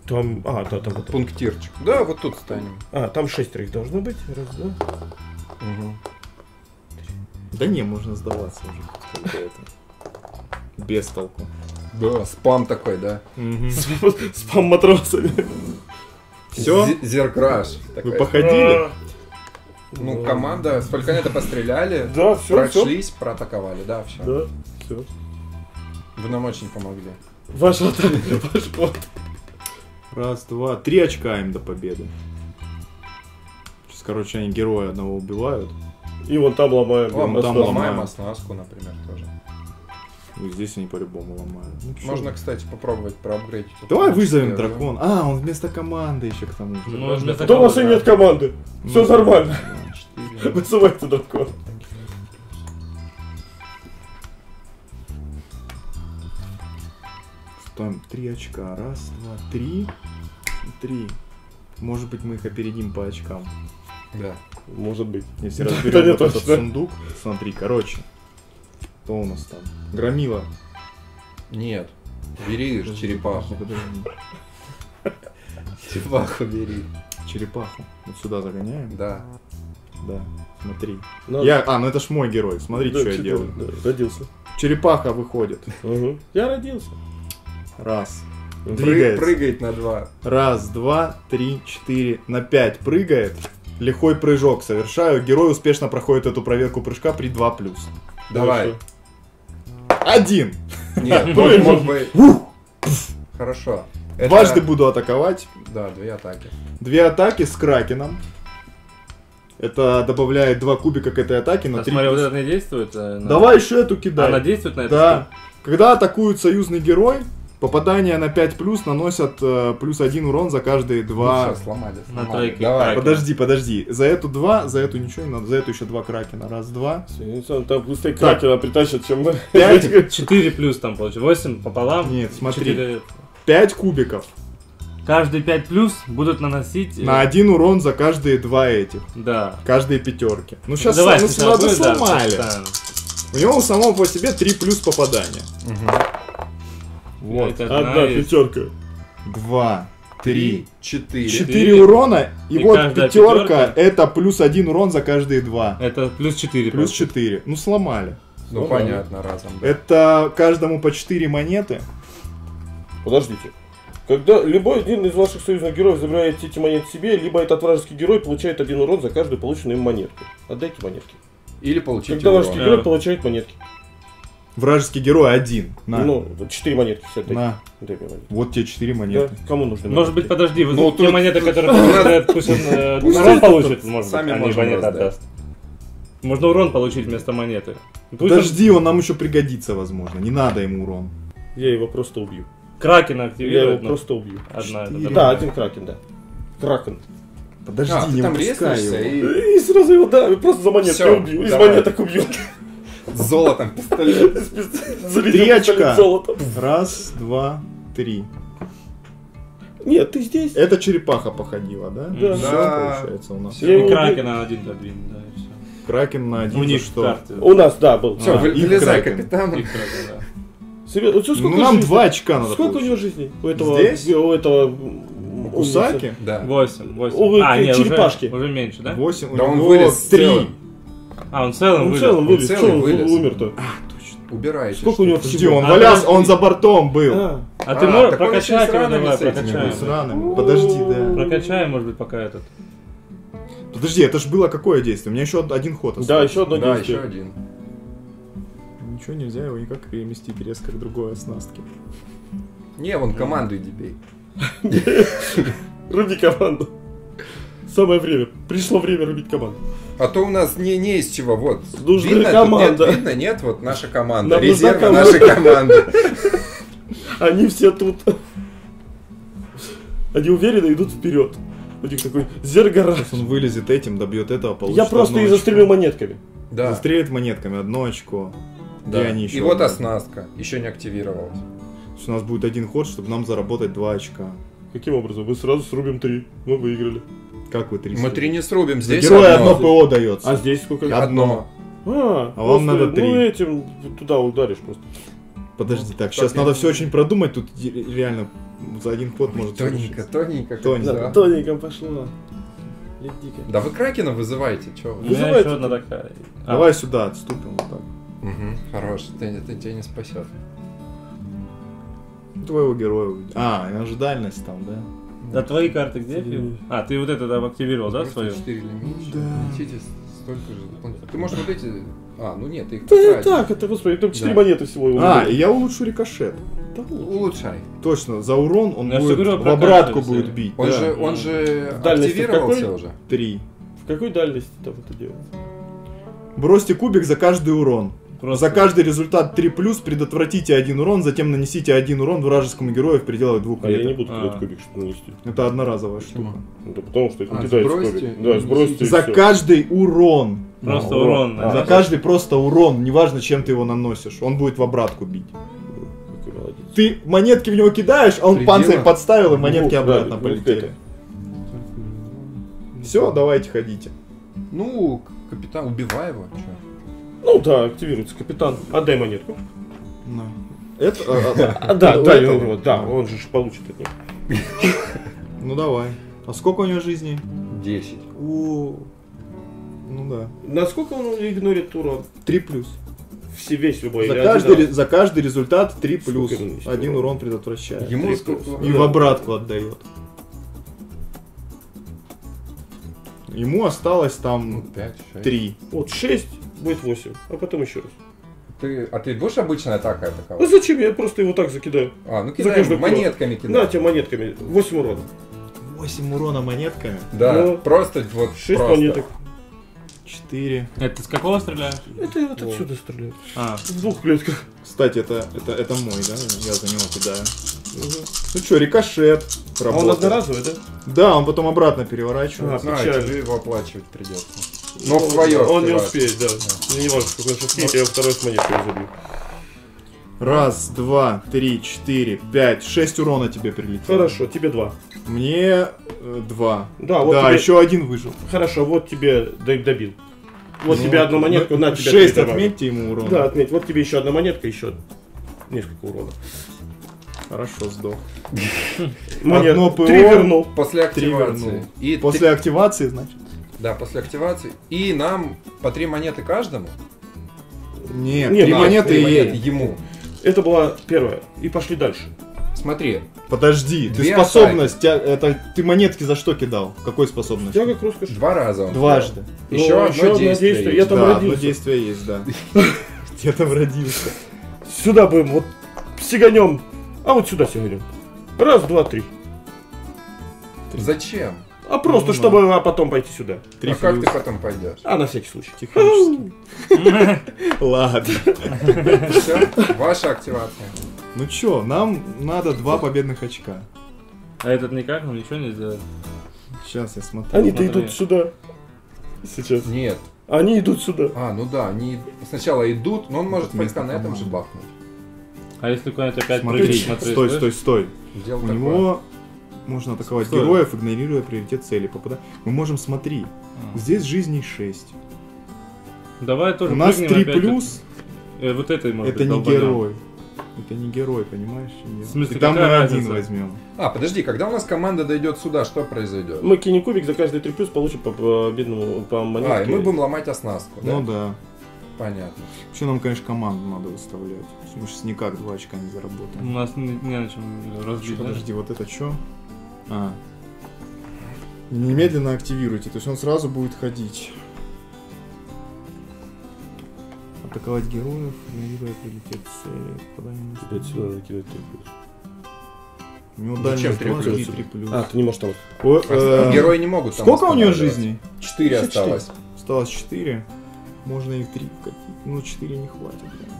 Там, а, да, там вот. Пунктирчик. Да, вот тут станем. А, там шестеро их должно быть. Раз, два. Мгм. Да не, можно сдаваться уже. Без толку. Да, спам такой, да. Спам матросами. Все? Зе- Зеркраш. Вы походили? Ну, команда с фальконета постреляли. Да, все, все. Прошлись, проатаковали, да, все. Да, все. Вы нам очень помогли. Ваша атака, ваш ход. Раз, два, три очка им до победы. Сейчас, короче, они героя одного убивают. И вон там ломаем. Лом- там ломаем. оснастку, например, тоже. И здесь они по-любому ломают. Ну? Можно, кстати, попробовать проапгрейдить. Давай вызовем дракон. А, он вместо команды еще к тому же. Ну, вместо Да у нас и нет команды. Все Ну, нормально. да, четыре. Вызывайте дракон. Там три очка. Раз, два, три. Три. Может быть, мы их опередим по очкам. Да. Может быть. Если разберем этот сундук. Смотри, короче. Что у нас там? Громила. Нет. Бери ж черепаху. Черепаху бери. Черепаху. Вот сюда загоняем. Да. Да. Смотри. Надо- Я, а, ну это ж мой герой. Смотри, Да, что я делаю. да, Родился. Черепаха выходит. Угу. Я родился. Раз. Двигается. Прыгает на два. Раз, два, три, четыре, на пять прыгает. Лихой прыжок совершаю. Герой успешно проходит эту проверку прыжка при 2 плюс. Давай. Один. Нет, ну, мог бы... Хорошо. Это- Дважды буду атаковать. Да, две атаки. Две атаки с Кракеном. Это добавляет два кубика к этой атаке на А 3 смотри, вот это не действует? э, на- Давай еще эту кидай. Она действует на это? Да. Когда атакует союзный герой, попадания на 5 плюс наносят э, плюс один урон за каждые два. Ну, всё, сломали, На сломали. тройке. Давай. Так. Подожди, подожди. За эту два, за эту ничего не надо. За эту еще два кракена. Раз, два. Там быстрее кракена притащат, чем мы. Пять. 4 плюс там получится. 8 пополам. Нет, смотри. Четыре- Пять кубиков. Каждые 5 плюс будут наносить... э, На один урон за каждые два этих. Да. Каждые пятерки. Ну сейчас Давай ну, сначала надо будет, да, сломали. поставим. У него у самого по себе 3 плюс попадания. Вот. Одна пятерка. Два, три, четыре. четыре урона. И, И вот пятерка пятерка- это плюс один урон за каждые два. Это плюс 4. Плюс 4. Ну сломали. Ну, Ну, понятно, разом. да. Это каждому по 4 монеты. Подождите. Когда любой один из ваших союзных героев забирает эти монеты себе, либо этот вражеский герой получает один урон за каждую полученную им монетку. Отдайте монетки. Или получить Когда урон. вражеский герой Да. получает монетки. Вражеский герой один. На. Ну, четыре монетки все. На. Дай монетки. Вот тебе 4 Да, монеты. кому нужны Может быть, подожди, вот Ну, те тут- монеты, которые получает, пусть он э, Пусть урон он получит, тут может быть, сами а не монеты раздать. отдаст. Можно урон получить вместо монеты. Подожди, он нам еще пригодится, возможно. Не надо ему урон. Я его просто убью. Кракена Я его активирует. ну, просто убью. Одна. это Четыре. да. Да, один кракен, да. Кракен. Подожди, А, не там резнишься его. и И сразу его, да, просто за монетки Всё, убью. Из монеток убью. С золотом пистолет. Три очка. Раз, два, три. Нет, ты здесь. Это черепаха походила, да? Да. Все, Да. получается, у нас. Его И. Кракена один задвинь, да, и все. Кракен на один У них что? У нас, да, был. Все, А, вы- их вылезай, кракен. капитан. И Кракен, да. Себе- вот сколько Ну нам жизней? два очка надо Сколько у получить. него жизней? У этого, Здесь? у этого У Кусаки? Да. 8, 8. О, вы а, нет, уже, черепашки. уже меньше, да? Восемь, у Да он него вылез три. целым. А, он целым Он в вылез. целом Он вылез. он вылез. умер-то? Убирайте. Сколько у него Подожди, всего? он А, валялся, подожди. он за бортом был. А, А ты А, можешь он еще и прокачать его, давай, прокачаем. С ранами. Подожди, да. Прокачаем, может быть, пока этот. Подожди, это ж было какое действие? У меня еще один ход да, остался. еще одно Да, действие. еще один. Ничего нельзя его никак переместить резко к другой оснастке. Не, вон команду иди бей. Руби команду. Самое время. Пришло время рубить команду. А то у нас не, не из чего, вот. Нужна видно, команда. Нет, видно, нет, вот наша команда. Нам нужна Резервы команда. нашей команды. Они все тут. Они уверенно идут вперед. У них такой зергара. Сейчас он вылезет этим, добьет этого, получит Я просто и застрелю монетками. Да. Застрелит монетками одно очко. да. И они еще И вот оснастка. Еще не активировалась. То есть У нас будет один ход, чтобы нам заработать два очка. Каким образом? Мы сразу срубим три. Мы выиграли. Как вы три? Мы три не срубим. Здесь героя одно. одно ПО дается. А здесь сколько? Одно. А, А вам надо три. Ну этим туда ударишь просто. Подожди, так, так сейчас я- надо все очень продумать, тут реально за один ход может Тоненько, тоненько. Тоненько. Да. Тоненько пошло. Летика. Да вы Кракена вызывайте, чё вы. меня Вызывайте одна такая. А, Давай сюда отступим вот так. Мгм, Хорош, ты, это тебя не спасет. Твоего героя. А, и ожидальность там, да? Да твои карты где? Фил? А, ты вот это да, активировал, да, свою? 4 или меньше. Да. Столько же. Ты можешь вот эти... А, ну нет, ты их Да и так, это, господи, там 4 Да. монеты всего. его А, и я улучшу рикошет. Да. Улучшай. Точно, за урон он Я же будет говорю, в обратку будет бить. Он да. же, он же В дальности активировался какой? уже. Три. В какой дальности там это делать? Бросьте кубик за каждый урон. Просто- За каждый результат 3 плюс предотвратите один урон, затем нанесите один урон вражескому герою в пределах двух А я не буду кидать кубик, чтобы нанести. Это одноразовая штука. Да потому что это А, не кидается сбросьте кубик. Да, сбросьте За всё. каждый урон. Просто А, урон. а, За каждый просто урон, неважно, чем ты его наносишь, он будет в обратку бить. Ты монетки в него кидаешь, а он Пределы. панцирь подставил, и монетки Ну, обратно да, полетели. Все, давайте ходите. Ну, капитан, убивай его. чё. Ну да, активируется капитан. Отдай монетку. Это, а, а, А, да, у да, этого? у него, да, он же ж получит от него. ну давай. А сколько у него жизней? 10. У, ну да. Насколько он игнорит урон? 3 плюс. Все, весь любой. За или каждый, один ре- за каждый результат 3 плюс. Сколько нанести Один урон? урон предотвращает. Ему Три сколько? плюс. И в обратку отдает. Ему осталось Ну, там 5, 6. 3. Вот 6 будет 8, а потом еще раз. Ты, а ты будешь обычной атакой А атаковать? зачем? Я просто его так закидаю. А, ну За кидай, крок. монетками На кидай. тебе монетками. 8 урона. 8 урона монетками. Да, Ну, просто вот 6 просто. монеток. 4. Это с какого стреляешь? Это вот отсюда стреляю. А, В двух клетках. Кстати, это, это, это мой, да? Я за него кидаю. Мгм. Ну что, рикошет. А он одноразовый, да? Да, он потом обратно переворачивается. А, печально. тебе его оплачивать придется. Ну, Но в твое Он не успеет, да. Мне не важно, сейчас успеет, я его второй с монеткой забью. Раз, два, три, четыре, пять, шесть урона тебе прилетело. Хорошо, тебе два. Мне э, два. Да, вот да, тебе- еще один выжил. Хорошо, вот тебе д- добил. Вот Ну, тебе одну монетку, ну, на тебе. Шесть три добавлю. отметьте ему урона. Да, отметь. Вот тебе еще одна монетка, еще несколько урона. Хорошо, сдох. Монет... Одно ПО. Три вернул. После Три активации. вернул. И После активации, значит? Да, после активации. И нам по три монеты каждому. Нет, Нет, три да, монеты три и монеты ему. Это была первая. И пошли дальше. Смотри, Подожди, ты Две способность, тя- это ты монетки за что кидал? Какой способность? Я как роскошь. два раза он. Дважды. Ну, Еще одно еще одно действие. действие. есть. Я там да, родился. одно действие есть, да. Я там родился. Сюда будем, вот сиганем. А вот сюда сиганем. Раз, два, три. Зачем? А просто, Ну, чтобы а потом пойти сюда. Три а как ты потом пойдешь? А на всякий случай. Технически. Ладно. Все, ваша активация. Ну чё, нам надо два победных очка. а этот никак, ну ничего не сделает. Сейчас я смотрю. Они-то идут сюда. Сейчас. Нет. Они идут сюда. А, ну да, они сначала идут, но он может пойти на этом же бахнуть. А если куда-нибудь опять Смотри, прыгнуть, смотри, стой, стой, стой. Дело У такое. него можно атаковать Стой. героев, игнорируя приоритет цели. Попада... Мы можем, смотри, А. здесь жизней 6. Давай тоже У нас прыгнем 3 опять. плюс, Э, вот этой, может это быть, не долбанем. герой. Это не герой, понимаешь? Нет. В смысле, там мы какая один разница? возьмем. А, подожди, когда у нас команда дойдет сюда, что произойдет? Мы кинем кубик, за каждый 3 плюс получим по, по бедному по монетке. А, и мы будем ломать оснастку, да? Ну да. Понятно. Вообще нам, конечно, команду надо выставлять. Мы сейчас никак 2 очка не У заработаем. нас не, не на чем разбить, Чё, да? подожди, вот это что? А. Немедленно активируйте, то есть он сразу будет ходить. Атаковать героев, игнорируя прилететь цели. попадание Опять цель. сюда накидать 3 плюс. У него Зачем дальность три 2, плюс? 3 плюс. А, ты не можешь там. О, э, Герои не могут там Сколько у останавливаться. жизней? Четыре 64. осталось. Осталось 4. Можно и в 3 вкатить. Ну, 4 не хватит, блин.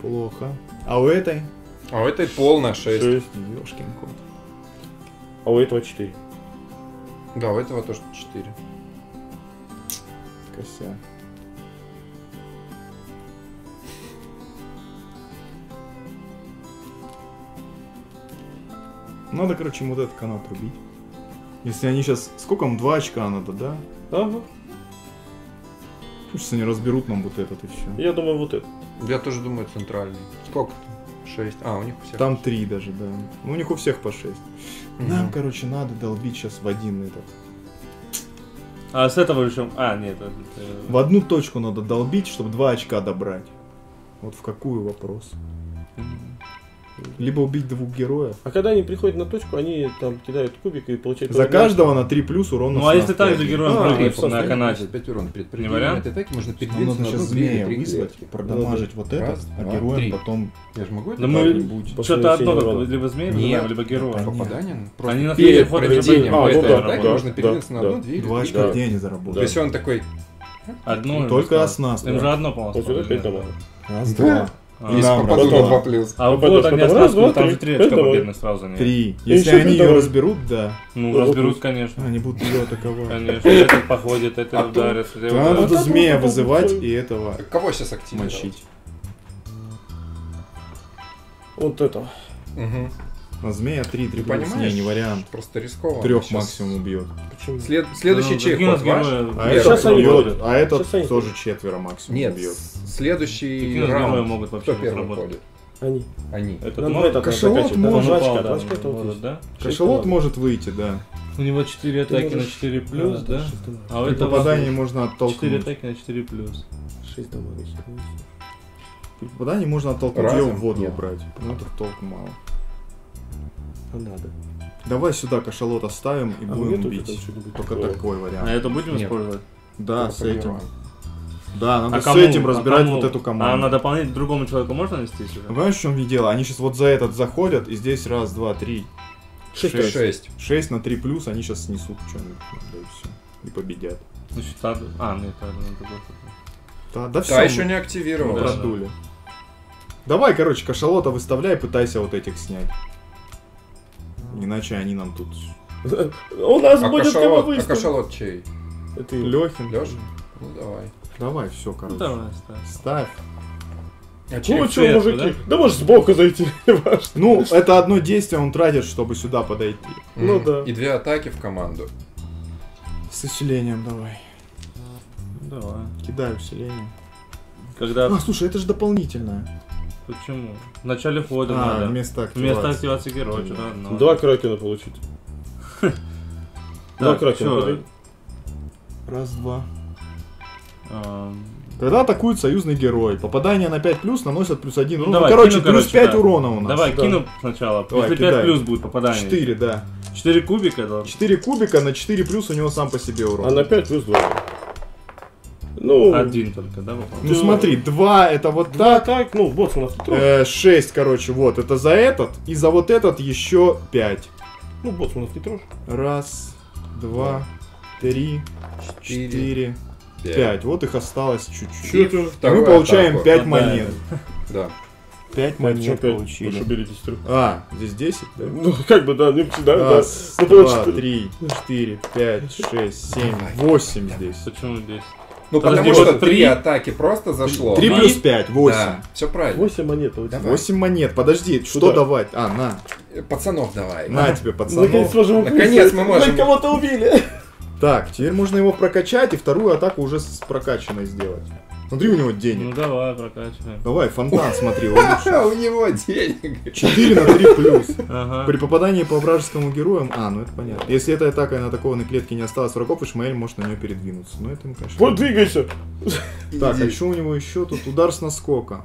Плохо. А у этой? А у этой полная 6. 6. Ёшкин кот. А у этого 4. Да, у этого тоже 4. Косяк. Надо, короче, ему вот этот канат рубить. Если они сейчас... Сколько им? Два очка надо, да? Ага. Пусть они разберут нам вот этот и все. Я думаю, вот это. Я тоже думаю центральный. Сколько там? 6. А, у них у всех. Там три даже, да. Ну, у них у всех по шесть. Мгм. Нам, короче, надо долбить сейчас в один этот. А с этого решим... А, нет, это... В одну точку надо долбить, чтобы два очка добрать. Вот в какую вопрос? Либо убить двух героев. А когда они приходят на точку, они там кидают кубик и получают... За каждого на 3 плюс урон Ну а если так же героем А, на канате? 5 урон. Перед Не вариант? атаки можно Нам передвинуться на сейчас одну, две змея вызвать, продамажить вот Раз, а героем потом... Я же могу это Да мы что-то одно, либо вызываем, либо героя. Да, Попаданием? Просто Они на перед проведением А, ну да, атаки можно передвинуться на одну, две Два три. очка Да. где они То заработают? есть он такой, Одно Только оснастка. Им уже одно, по-моему. Раз, два. А, если нам попаду, два. 2 плюс. А Попадешь, вот они раз, два, там три. же три очка победных сразу ней. Три. Если они ее разберут, да, Ну, разберут, конечно. они будут ее атаковать. Конечно, этот походит, это А ударит. надо так змея можно вызывать и этого Кого сейчас активировать? мочить. Вот это. Мгм. На змея 3, 3 Ты плюс, понимаешь? не, не вариант. Просто рискованно. Трех максимум убьет. Почему? След- Следующий Ну, ваш? герои? А этот Сейчас они ходят. а этот Сейчас они тоже четверо максимум Нет, убьет. с- следующий Какие раунд. могут вообще Кто первый ходит? Они. Они. Этот Нам может? Кошелот может. Очка, да, это вот может, да? Кошелот может выйти, да. У него 4 Ты атаки на можешь- 4 плюс, да? А При попадании можно 4 оттолкнуть. атаки на 4 плюс. Шесть дамага. При попадании можно оттолкнуть ее в воду убрать. Но это толк мало. А надо. Давай сюда кашалот оставим и А будем нету бить. Только такое? такой А вариант. это будем Нет. использовать? Да, с этим. Пропагируем. Да, надо А с кому- этим а разбирать кому- вот эту А команду. на дополнение другому человеку можно нести сюда? Понимаешь, в чем мне дело? Они сейчас вот за этот заходят, и здесь раз, два, три, Шесть. шесть. Шесть. Шесть на три плюс, они сейчас снесут что-нибудь, да и все. И победят. Значит, надо... А, нет, это на другой. Да, да все. Та еще не активировалась. Да. продули. Давай, короче, кашалота выставляй, пытайся вот этих снять. Иначе они нам тут... У нас А будет кого а кашалот чей? Это Лехин. Леша? Ну давай. Давай, все, Ну, короче. давай, ставь. Ставь. А Ну что, сверху, мужики? Да можешь сбоку зайти. Ну, это одно действие он тратит, чтобы сюда подойти. ну Мгм. да. И две атаки в команду. С усилением давай. Ну, Давай. Кидаю усиление. Когда... А, слушай, это же дополнительное. Почему? В начале хода А, надо. вместо активации. Вместо активации героя, что надо. Два кракена получить. Два кракена подай. Раз, два. Когда атакует союзный герой, попадание на 5 плюс наносят плюс 1 урон. Ну, давай, короче, кину, плюс короче, 5 да. урона у нас. Давай, да. кину сначала. Давай, Если 5 кидай. плюс будет попадание. 4, да. 4 кубика должно. 4 кубика на 4 плюс у него сам по себе урон. А на 5 плюс 2. Ну, Один только, да, выполнил? Ну смотри, 2 это вот да, так. так, ну, босс у нас тут трое. 6, короче, вот, это за этот. И за вот этот еще 5. Ну, босс у нас не трожь. Раз, два, три, Четыре, четыре, пять. 5. Вот их осталось чуть-чуть. Мы получаем атаку. 5 Да, монет. Да. 5 Монет Прошу, получили. берите трех. А, здесь 10, да? Ну, как бы, да, не да, да. Раз, Ну, было два, три, четыре, пять, шесть, семь, восемь здесь. Почему здесь? Ну Подожди, потому что вот три атаки просто зашло. Три Ну, плюс и- пять, восемь. Да, все правильно. 8 монет. Давай. Восемь монет. Подожди, что Куда? давать? А, на. Пацанов давай. На тебе, пацанов. Наконец можем Наконец мы можем. Мы кого-то убили. Так, теперь можно его прокачать и вторую атаку уже с прокачанной сделать. Смотри, у него Ну денег. давай, прокачиваем. Давай, фонтан смотри, он. У него денег. 4 на 3 плюс. Ага. При попадании по вражескому герою... А, ну это понятно. Если этой атакой на атакованной клетке не осталось врагов, Ишмаэль может на нее передвинуться. Ну это, ему, конечно... Вот двигайся. Так, а что у него еще тут? Удар с наскока.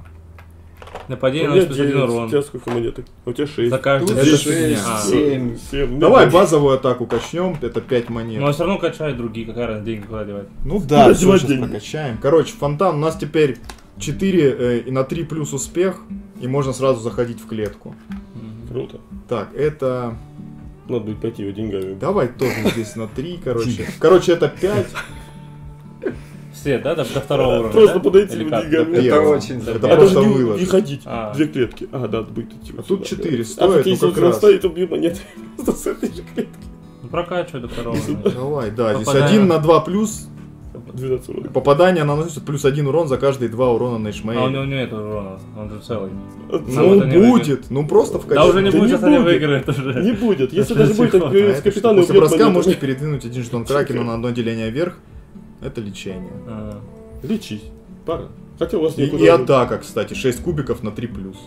Нападение наносит плюс один 9, у урон. тебя сколько монеток? У тебя 6. За каждый. Это же фигня. шесть, А. семь. 7. Давай базовую атаку качнем, это 5 Но монет. все равно качают другие, какая разница, деньги куда девать. Ну да, Куда все, сейчас прокачаем. Короче, фонтан у нас теперь 4 э, и на 3 плюс успех, и можно сразу заходить в клетку. Круто. Так, это... Надо будет пойти его деньгами. Давай тоже здесь на 3, короче. Короче, это 5. Все, да, до, до второго уровня, Просто да? подойти Или деньгами. Это очень Это забавно. А просто даже не, вылазить. не ходить. А. Две клетки. А, да, будет идти. А тут сюда, 4 да. стоит, а тут ну если как он раз. стоит, убью монеты. С этой же клетки. Ну, прокачивай до второго уровня. Давай, да, здесь. 1 на 2 плюс. 12 урона. Попадание наносит плюс 1 урон за каждые 2 урона на А у него нет урона, он же целый. Ну, не будет. Ну, просто в Да уже не Да будет, не они будет. выиграют уже. Не будет. Если даже будет тихо. А как это что? капитан После броска можете передвинуть один жетон кракена на одно деление вверх. Это лечение. А, Лечись. Пара. Хотя у вас И, и атака, кстати, 6 кубиков на 3 плюс.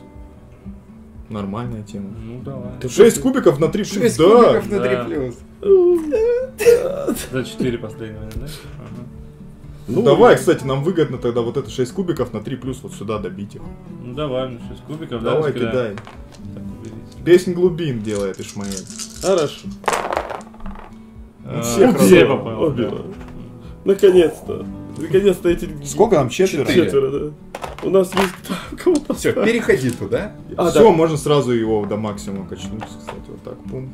Нормальная тема. Ну давай. 6 кубиков на 3 плюс, Шесть да. кубиков на Да. 3 плюс. За 4 последнего, да? Ага. Ну, давай, кстати, нам выгодно тогда вот это 6 кубиков на 3 плюс вот сюда добить их. Ну давай, ну 6 кубиков, да? Давай, раскидаем? кидай. Песнь глубин делает Ишмаэль. Хорошо. А, всех все разорвал. попало. Наконец-то. Наконец-то эти... Сколько нам? Четверо? Четверо, да. У нас есть... Кого Все, переходи туда. А, Все, да. можно сразу его до максимума качнуть, кстати, вот так, пум.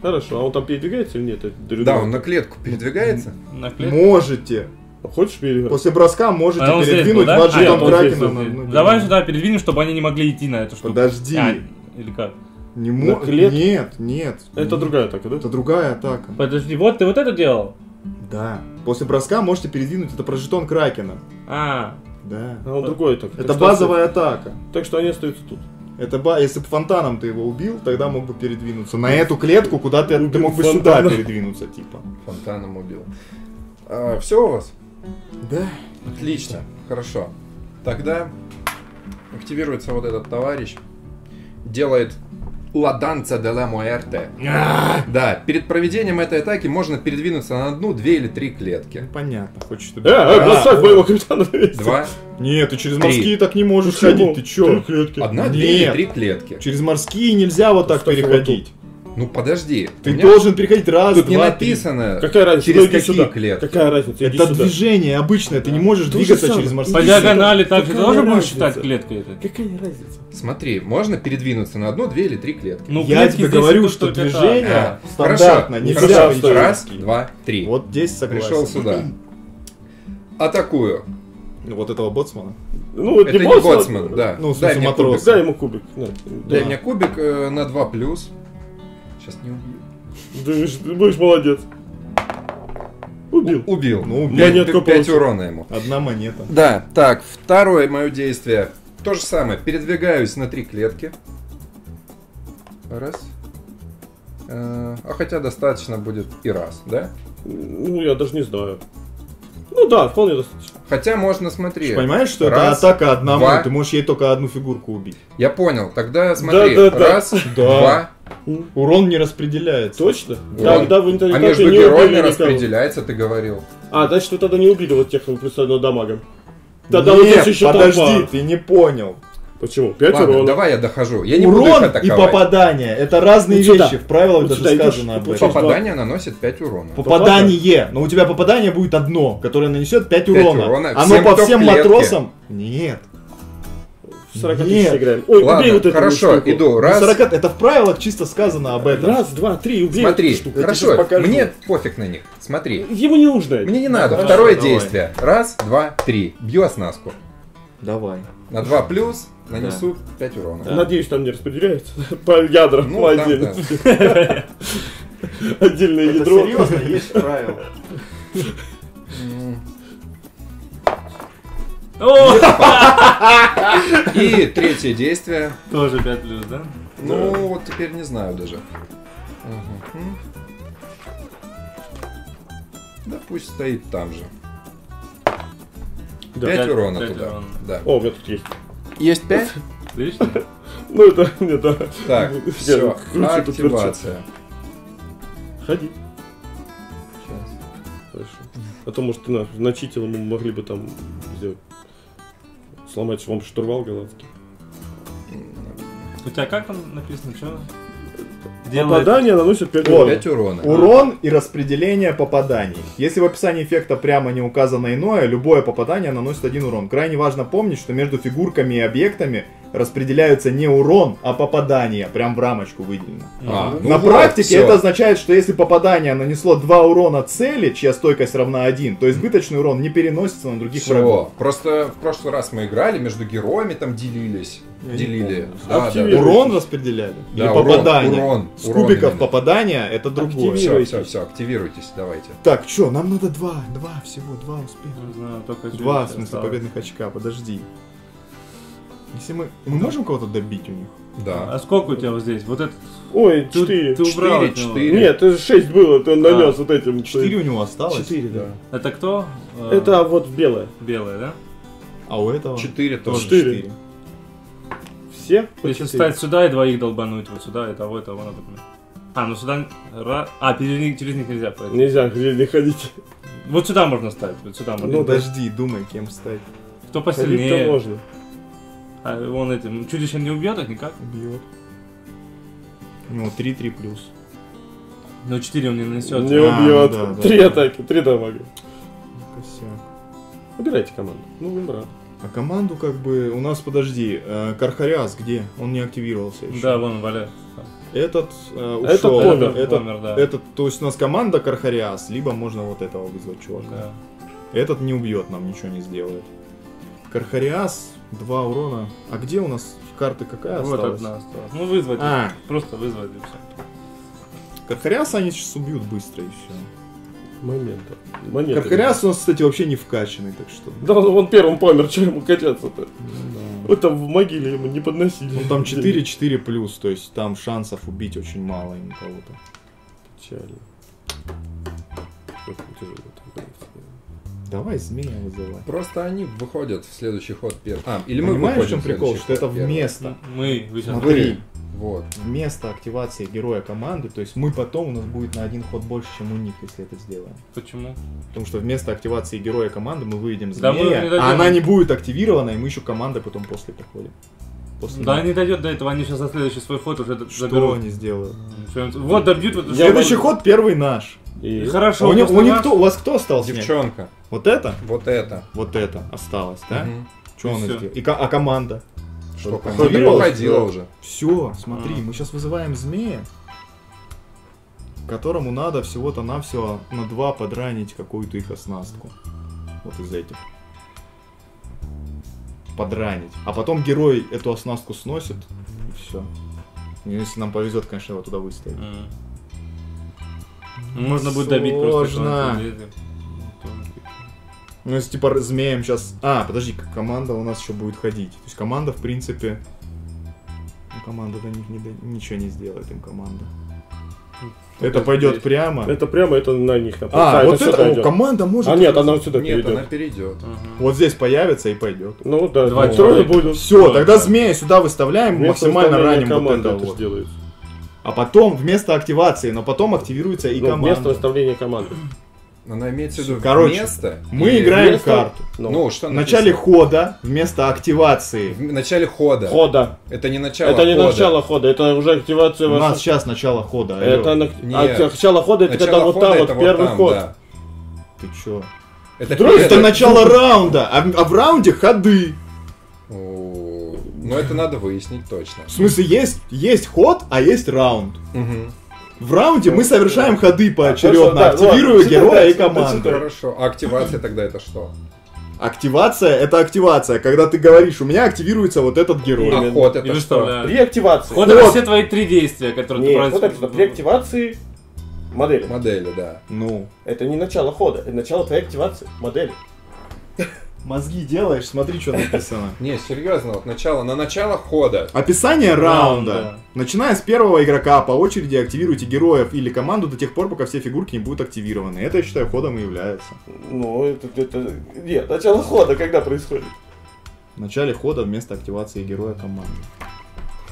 Хорошо, а он там передвигается или нет? Это. Да, он на клетку передвигается. На клетку. Можете. Хочешь передвигаться? После броска можете А передвинуть был, да? два А, он на одну Давай сюда передвинем, чтобы они не могли идти на эту штуку. Подожди. А, или как? Не На мо... клетку? Нет, нет. Это другая атака, да? Это другая атака. Подожди, вот ты вот это делал? Да. После броска можете передвинуть, это про жетон кракена. А, Да. А он другой атака. Это базовая атака. Так что они остаются тут. Это ба... Если бы фонтаном ты его убил, тогда мог бы передвинуться на эту клетку, куда ты, ты мог бы фонтаном. сюда передвинуться, типа. Фонтаном убил. все у вас? Да. Отлично, хорошо. Тогда активируется вот этот товарищ, делает Ладанца де ла Муэрте. Да, перед проведением этой атаки можно передвинуться на одну, две или три клетки. Понятно, хочешь ты... Э, э, поставь моего капитана. Два, Нет, ты через Три. морские так не можешь ходить, ты чё? Три клетки. одна, две или три клетки. Через морские нельзя вот так переходить. Ну подожди. Ты меня должен переходить раз, Тут не два, три. написано. Какая разница? Через какие сюда. клетки? Какая разница? Иди Это сюда. движение обычное, ты не можешь То двигаться через По морские сюда. диагонали так же тоже будешь разница? считать клеткой это? Какая разница? Смотри, можно передвинуться на одну, две или три клетки. Ну, Я клетки тебе говорю, что движение А, стандартно, хорошо, нельзя хорошо. Раз, два, три. Вот здесь согласен. Пришел сюда. Атакую. Вот этого боцмана. Ну, Это не боцман. боцман, да. Ну, в Дай смысле, мне матрос. кубик. Дай ему кубик. Дай Да. мне кубик э, на 2 плюс. Сейчас не убью. Ты, будешь молодец. Убил. У- убил. Ну, убил. Пять получил. урона ему. Одна монета. Да, так, второе мое действие. То же самое. Передвигаюсь на три клетки. Раз. Э, А хотя достаточно будет и раз, да? Ну, я даже не знаю. Ну да, вполне достаточно. Хотя можно, смотри. Ты понимаешь, что Раз, это атака одному, два. ты можешь ей только одну фигурку убить. Я понял. Тогда смотри. Да-да-да. Раз, Да. два. Урон не распределяется. Точно? Вот. Тогда вы А не между убили героями распределяется, ты говорил. А, значит, вы тогда не убили вот тех, кто представлен дамагом. Тогда вот Нет, здесь еще подожди, толпа. ты не понял. Почему? Пять Ладно, урона. давай я дохожу. Я не буду их Урон и атаковать. попадание это разные Вот сюда. вещи. В правилах Вот даже сюда идешь, сказано об этом. Попадание наносит 5 урона. Попадание. Но у тебя попадание будет одно, которое нанесет 5 Пять урона. урона. Оно Всем, по всем матросам. Нет. В 40 тысяч Нет. играем. Ой, убей Ладно, вот эту хорошо, штуку. иду. Раз. 40 это в правилах чисто сказано об этом. Раз, два, три, убей Смотри, эту штуку. Хорошо, мне пофиг на них. Смотри. Ему не нужно. Мне не надо. Хорошо, Второе давай. действие. Раз, два, три. Бью оснастку. Давай. На 2 плюс нанесу 5 урона. Надеюсь, там не распределяется по ядрам Ну, по отдельности. да. Отдельное ядро. серьезно, есть правила. И третье действие. Тоже 5 плюс, да? Ну, вот теперь не знаю даже. Да пусть стоит там же. Да. 5 Пять- урона пять туда. урона. Да. О, у меня тут есть. Есть 5? Отлично. Ну это, нет, да. Так, все. Активация. Ходи. Сейчас. Хорошо. А то, может, на, значительно мы могли бы там сделать. Сломать вам штурвал голландский. У тебя как там написано, что? Попадание наносит 5 Вот. урона. 5 урона. Урон и распределение попаданий. Если в описании эффекта прямо не указано иное, любое попадание наносит один урон. Крайне важно помнить, что между фигурками и объектами распределяются не урон, а попадание. Прям в рамочку выделено. А, ну На вот, практике всё. это означает, что если попадание нанесло 2 урона цели, чья стойкость равна 1, то избыточный урон не переносится на других врагов. Все. Просто в прошлый раз мы играли, между героями там делились. Я не Делили. помню. Да, да, Активируй. да. Урон распределяли? Да, Или урон, попадание? урон, С урон кубиков именно. попадания это другое. Активируй. Все, все, все, активируйтесь, давайте. Так, что, нам надо два, два всего, два успеха. Не знаю, только Два, в смысле, победных очка, подожди. Если мы... Мы можем кого-то добить у них? Да. А сколько у тебя вот здесь? Вот этот... Ой, Ты, 4. ты убрал Четыре, от него. четыре. Нет, это 6 было, ты он А. нанес вот этим. Четыре у него осталось? 4, да. Это кто? Э, Это вот белое. белое, да? А у этого? Четыре тоже. Четыре. четыре. Все? по Если четыре. встать сюда и двоих долбануть вот сюда, и того, и того, например. А, ну сюда... ра- А, через них, через них нельзя пройти. Нельзя, где не ходить. Вот сюда можно ставить, вот сюда можно. Ну подожди, думай, кем стать. Кто Ходить-то посильнее. можно. А он этим чудище не убьет их никак? Бьет. У него 3-3 плюс. Но 4 он не нанесет. Не А, убьет. да, да, Три да. атаки, три дамага. Косяк. Выбирайте команду. Ну, вы рад. А команду как бы... У нас, подожди, э, Кархариас где? Он не активировался еще. Да, вон валяется. Этот э, Это ушел. помер. Этот, Помер, да. этот, то есть у нас команда Кархариас, либо можно вот этого вызвать чувака. Да. Этот не убьет, нам ничего не сделает. Кархариас, два урона. А где у нас карты какая Вот осталась? одна осталась. Ну вызвать. А. Просто вызвать и все. Кархариаса они сейчас убьют быстро и все. Момент. Монеты. Кархариас у нас, кстати, вообще не вкачанный, так что. Да, он первым помер, что ему качаться-то? Ну, Вот там в могиле ему не подносили. Ну там 4-4 плюс, то есть там шансов убить очень мало им кого-то. Печально. Как тяжело Давай змея вызывай. Просто они выходят в следующий ход первый. А, или мы Понимаешь, в чем прикол? Что это вместо. Мы, Смотри, Вот. вместо активации героя команды, то есть мы потом у нас будет на один ход больше, чем у них, если это сделаем. Почему? Потому что вместо активации героя команды мы выведем Да мы змея, не дойдем. а она не будет активирована, и мы еще командой потом после проходим. после Да не дойдет до этого, они сейчас за следующий свой ход уже Что заберут. они сделают? Вот добьют вот Следующий ход первый наш. И... Хорошо. А у, них, у них кто, у вас кто остался? Девчонка. Вот это? Вот это. Вот это осталось, да? Мгм. Что она сделала? И, а команда? Что, команда походила уже. Все, смотри, А. мы сейчас вызываем змея, которому надо всего-то навсего на два подранить какую-то их оснастку. Вот из этих. Подранить. А потом герой эту оснастку сносит, и все. Если нам повезет, конечно, его туда выставить. М. Можно будет добить просто. Сложно. Ну, если типа змеем сейчас... А, подожди, команда у нас еще будет ходить. То есть команда, в принципе... Ну, команда до них не до- ничего не сделает им команда. Это Это пойдет здесь. прямо. Это прямо это на них. на- А, вот сюда это, о, идет. команда может... А нет, она вот сюда Нет, перейдет. она перейдет. Ага. Вот здесь появится и пойдет. Ну да, Два ну, трое будут. Все, Да, тогда да. змея сюда выставляем, Вместо максимально выставления раним вот это это вот. ж делается. А потом вместо активации, но потом активируется и Ну, вместо команда. выставления команды. Она имеется в виду Короче, вместо. Мы играем вместо- карту. Ну, Ну, что В начале хода вместо активации. В начале хода. хода. Это не начало это не хода. начало хода, это уже активация У нас вашего- сейчас начало хода. Это на... А, начало хода, это Начало когда вот хода там это вот первый там, ход. да. Ты чё? Это, Вдруг Это начало раунда, а, в- а в раунде ходы. О, Ну, это надо выяснить точно. В смысле, есть, есть ход, а есть раунд. Мгм. В раунде мы совершаем ходы Хорошо, поочередно, да, активируя ладно, героя и команду. Хорошо. А активация тогда это что? Активация это активация, когда ты говоришь, у меня активируется вот этот герой. А ход это что? выставляют. При активации. Вот это все твои три действия, которые ты Нет, произ- вот написано, при активации модели. Модели, да. Ну, Это не начало хода, это начало твоей активации модели. Мозги делаешь, смотри, что написано. Не, серьезно, вот начало, на начало хода. Описание раунда. Раунда. Начиная с первого игрока, по очереди активируйте героев или команду до тех пор, пока все фигурки не будут активированы. Это, я считаю, ходом и является. Ну, это, это... Нет, начало хода когда происходит? В начале хода вместо активации героя команды.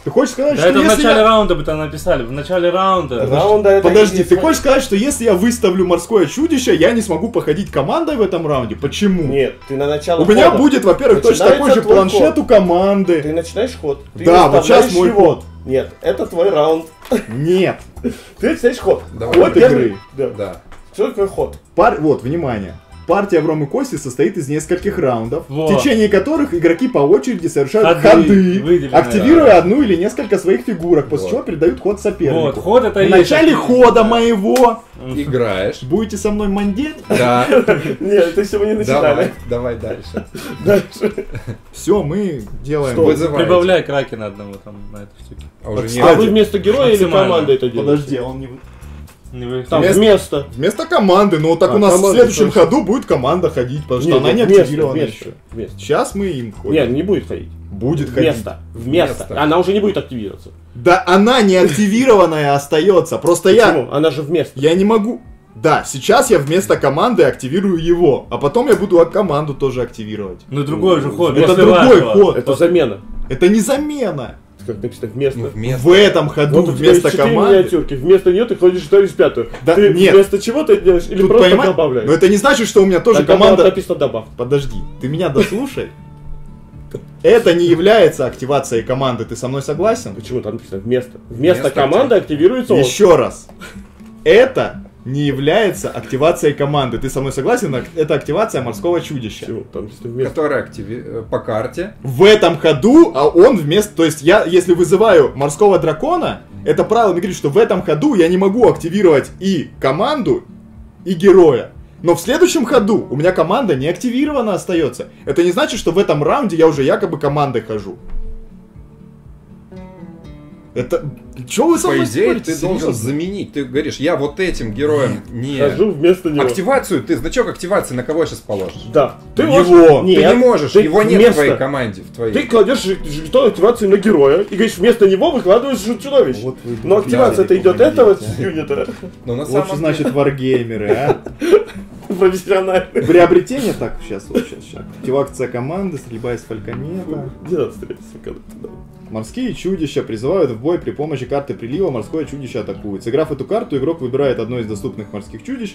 Ты хочешь сказать, Да что это в если начале я... раунда бы там написали. В начале раунда. Раунда это Подожди, ты хочешь сказать, что если я выставлю морское чудище, я не смогу походить командой в этом раунде? Почему? Нет, ты на начало У меня хода. будет, во-первых, точно такой же планшет ход. у команды. Ты начинаешь ход. Ты Да, вот сейчас мой его. ход. Нет, это твой раунд. Нет. Ты начинаешь ход. Давай. Ход игры. Да. Да. Что такое ход? Пар... Вот, внимание. Партия в Ром и Кости состоит из нескольких раундов, Вот. в течение которых игроки по очереди совершают Ходы, ходы, активируя да. одну или несколько своих фигурок, после Вот. чего передают ход сопернику. Вот, ход это В начале есть. хода моего Играешь. будете со мной мандеть? Да. Нет, это еще мы не Давай, начинали. давай дальше. Дальше. Все, мы делаем... Прибавляй кракена одного там на этой штуке. А. А вы вместо героя или команды это делаете? Подожди, а он не... Не Там Вместо- вместо. Вместо команды, ну так А, у нас в следующем хорошо. ходу будет команда ходить, потому что Нет, она не вместо, активирована вместо, еще. вместо. Сейчас мы им ходим. Нет, не будет ходить. Будет ходить. Вместо. Вместо. Вместо. Она уже не будет активироваться. Да она не активированная остается. Просто я... Почему? Она же вместо. Я не могу. Да, сейчас я вместо команды активирую его, а потом я буду команду тоже активировать. Ну другой же ход. Это другой вашего. ход. Это замена. Это не замена. Как написано, вместо. Ну, вместо. В этом ходу Вот вместо четыре команды. миниатюрки. Вместо нее ты ходишь ставишь пятую. Да, ты нет. вместо чего ты делаешь? Или Тут просто понимаешь? добавляешь? Но это не значит, что у меня тоже Тогда команда. написано добавь. Подожди, ты меня дослушай. Это не является активацией команды, ты со мной согласен? Почему там написано вместо? Вместо Вместо команды активируется он. Еще раз. Это не является активацией команды. Ты со мной согласен? Это активация морского чудища. Почему? Там вместо. Который активи... э, по карте. В этом ходу, а он вместо... То есть я, если вызываю морского дракона, это правило мне говорит, что в этом ходу я не могу активировать и команду, и героя. Но в следующем ходу у меня команда не активирована остается. Это не значит, что в этом раунде я уже якобы командой хожу. Это... Чего вы со По мной идее, спорите? ты должен Серьезно? заменить. Ты говоришь, я вот этим героем не... Хожу вместо него. Активацию, ты значок активации на кого сейчас положишь? Да. Ты Его. можешь- Ты Нет, не можешь, ты его нет в вместо- твоей команде, в твоей. Ты кладешь жетон активации на героя и говоришь, вместо него выкладываешь чудовище. Вот вы Но активация-то идет этого юнита. Но на Вот самом что деле- значит варгеймеры, а? Профессиональный. Приобретение, так, сейчас, вот, сейчас, сейчас. Активация команды, стрельба из фалькомета. Не надо стрелять, сука, туда. Морские чудища призывают в бой при помощи карты прилива морское чудище атакует. Сыграв эту карту, игрок выбирает одно из доступных морских чудищ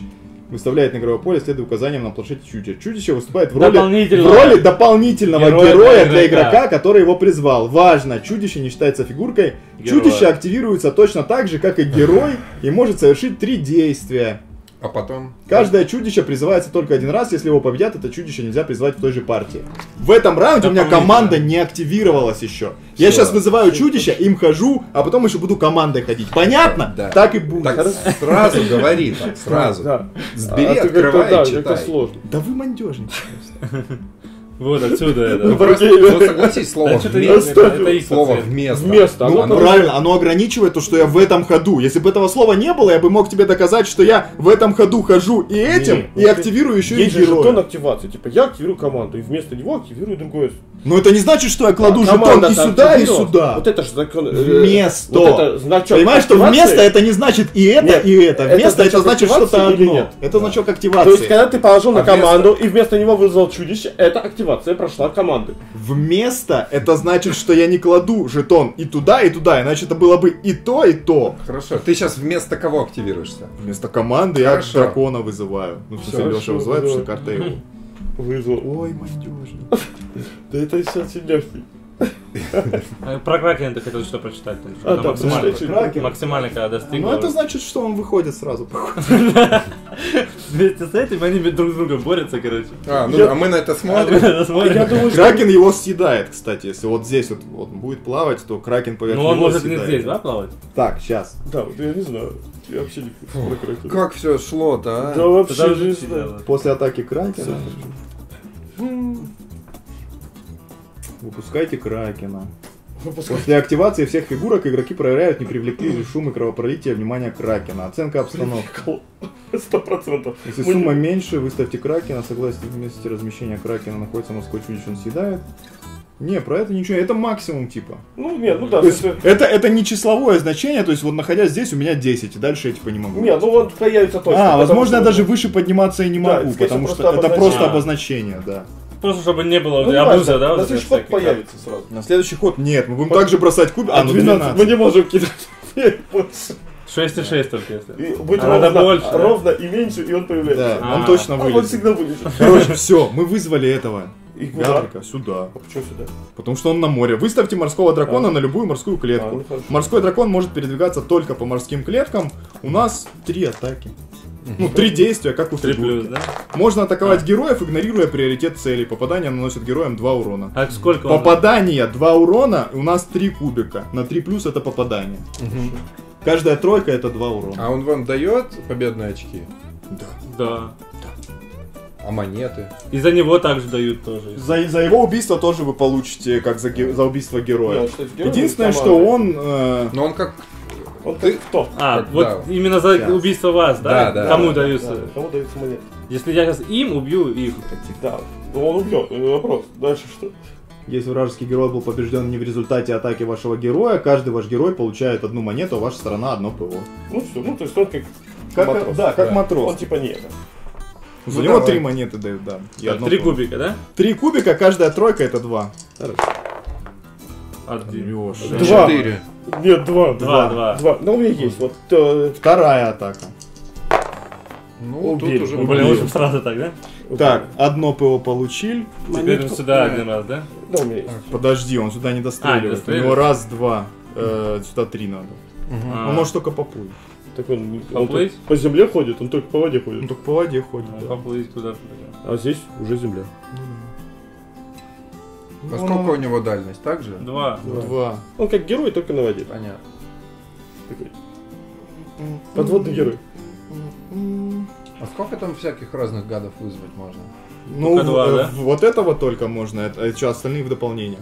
Выставляет на игровое поле, следуя указаниям на планшете чудища. Чудище выступает в роли, в Дополнительного. роли дополнительного Героя героя, для для игрока. игрока, который его призвал. Важно, чудище не считается фигуркой. Героя. Чудище активируется точно так же, как и герой, и может совершить три действия. А потом... Каждое чудище призывается только один раз, если его победят, это чудище нельзя призвать в той же партии. В этом раунде у меня команда не активировалась еще. Я сейчас вызываю чудище, им хожу, а потом еще буду командой ходить. Понятно? Да. Так и будет. Так сразу говори, так сразу. Да. Сбери, А ты как-то, открывай да, и как-то читай. сложно. Да вы мандежники. Вот отсюда Ну, это. просто, ну, согласись, слово Да «вместо». это их Слово вместо. Вместо, Ну, оно- правильно, оно ограничивает то, что я в этом ходу. Если бы этого слова не было, я бы мог тебе доказать, что я в этом ходу хожу и этим, Не, и ну, активирую еще и Есть же жетон героя. активации. Типа я активирую команду, и вместо него активирую другое. Но это не значит, что я кладу А жетон и сюда, и активировалась. суда. Вот это же закон. э, Вместо. Вот это значок Понимаешь, что активации. вместо это не значит и это, Нет, и это. это Вместо это значит что-то активации или одно. нет? Это значок То есть, активации. когда ты положил на А команду и вместо него вызвал чудище, это активация прошла команды. Вместо это значит, что я не кладу жетон и туда, и туда, иначе это было бы и то, и то. Хорошо. Ты сейчас вместо кого активируешься? Вместо команды я Хорошо. дракона вызываю. Ну, в смысле, Хорошо, Леша вызывает, потому что карта его. Вызвал. Ой, мандежник. Да это все. А Про Кракена ты хотел что прочитать? А, да, максимально, когда достиг. Ну, это значит, что он выходит сразу. Вместе с этим они друг с другом борются, короче. А, ну, а мы на это смотрим. Кракен его съедает, кстати. Если вот здесь вот, он будет плавать, то Кракен поверх Ну он может не здесь, да, плавать? Так, сейчас. Да, вот я не знаю. Я вообще не про Кракена. Как все шло-то, Да а? вообще не знаю. сидела. После атаки Кракена. Выпускайте Кракена. После активации всех фигурок игроки проверяют, не привлекли ли шум и кровопролитие внимания Кракена. Оценка обстановки. Сто процентов. Если Мы- сумма меньше, выставьте Кракена. Согласно месте размещения Кракена находится чудище, он съедает. Не, про это ничего. Это максимум типа. Ну, нет, ну да. То есть, если- это, это не числовое значение, то есть вот находясь здесь у меня 10, и дальше я типа не могу. Нет, ну он появится точно. а, возможно, я даже выше подниматься и не могу, потому что это просто обозначение, да. Просто чтобы не было Ну, абуза, да? на следующий ход появится сразу. На следующий ход нет, мы будем также бросать кубик. А, ну 12. Мы не можем кидать больше. да. 6,6 только если. И будет А надо ровно, больше, да? ровно и меньше, и он появляется. Да, он А. точно А он вылезет. всегда вылезет. Короче, все, мы вызвали этого. И куда? Гаврика сюда. А почему сюда? Потому что он на море. Выставьте морского дракона А. на любую морскую А, клетку. ну хорошо. Морской дракон может передвигаться только по морским клеткам. У нас три атаки. Ну, три действия, как у 3 фигурки. плюс, да? Можно атаковать героев, игнорируя приоритет целей. Попадание наносит героям 2 урона. А сколько он? Попадание 2 урона, у нас 3 кубика. На 3 плюс это попадание. Каждая тройка это 2 урона. А он вам дает победные очки? Да. А монеты? И за него также дают тоже. За, за его убийство тоже вы получите, как за, ге- за убийство героя. Да, что это герой Единственное, что он... э, Но он как... Он Ты- кто? А, Так, вот да. именно за Сейчас. убийство вас, да? Да, да. Кому Да, даются? Да, Кому дается монет? Если я сейчас им убью их. Да. Ну он убьет, не вопрос. Дальше что? Если вражеский герой был побежден не в результате атаки вашего героя, каждый ваш герой получает одну монету, а ваша сторона одно ПО. Ну все, ну то есть он как Как, матрос. да, как Да. матрос. Он типа негр. За Ну, него давай. три монеты дают, да. И одно Три ПО. кубика, да? Три кубика, каждая тройка это два. Один. Лёша. Два. Четыре. Нет, два. Два, два. Два. Ну у меня есть. Вот э, Вторая атака. Ну, Убили. тут уже... Были убили. лучше сразу так, да? Так, одно ПО получил. Теперь монетку. сюда один раз, да? Да, у меня есть. Подожди, он сюда не А, не достреливает. У него раз, два. Э, сюда три надо. А. Он может только поплыть. Так он, он Поплыть? тут по земле ходит, он только по воде Он ходит. только по воде ходит. Ну, да. Поплыть куда-то. А здесь уже земля. А сколько у него дальность? Так же? Два. Два. Он как герой, только на воде. Понятно. Такой. Подводный герой. А сколько там всяких разных гадов вызвать можно? Ну, Только два, в- да? вот этого только можно, это, а что, остальные в дополнение.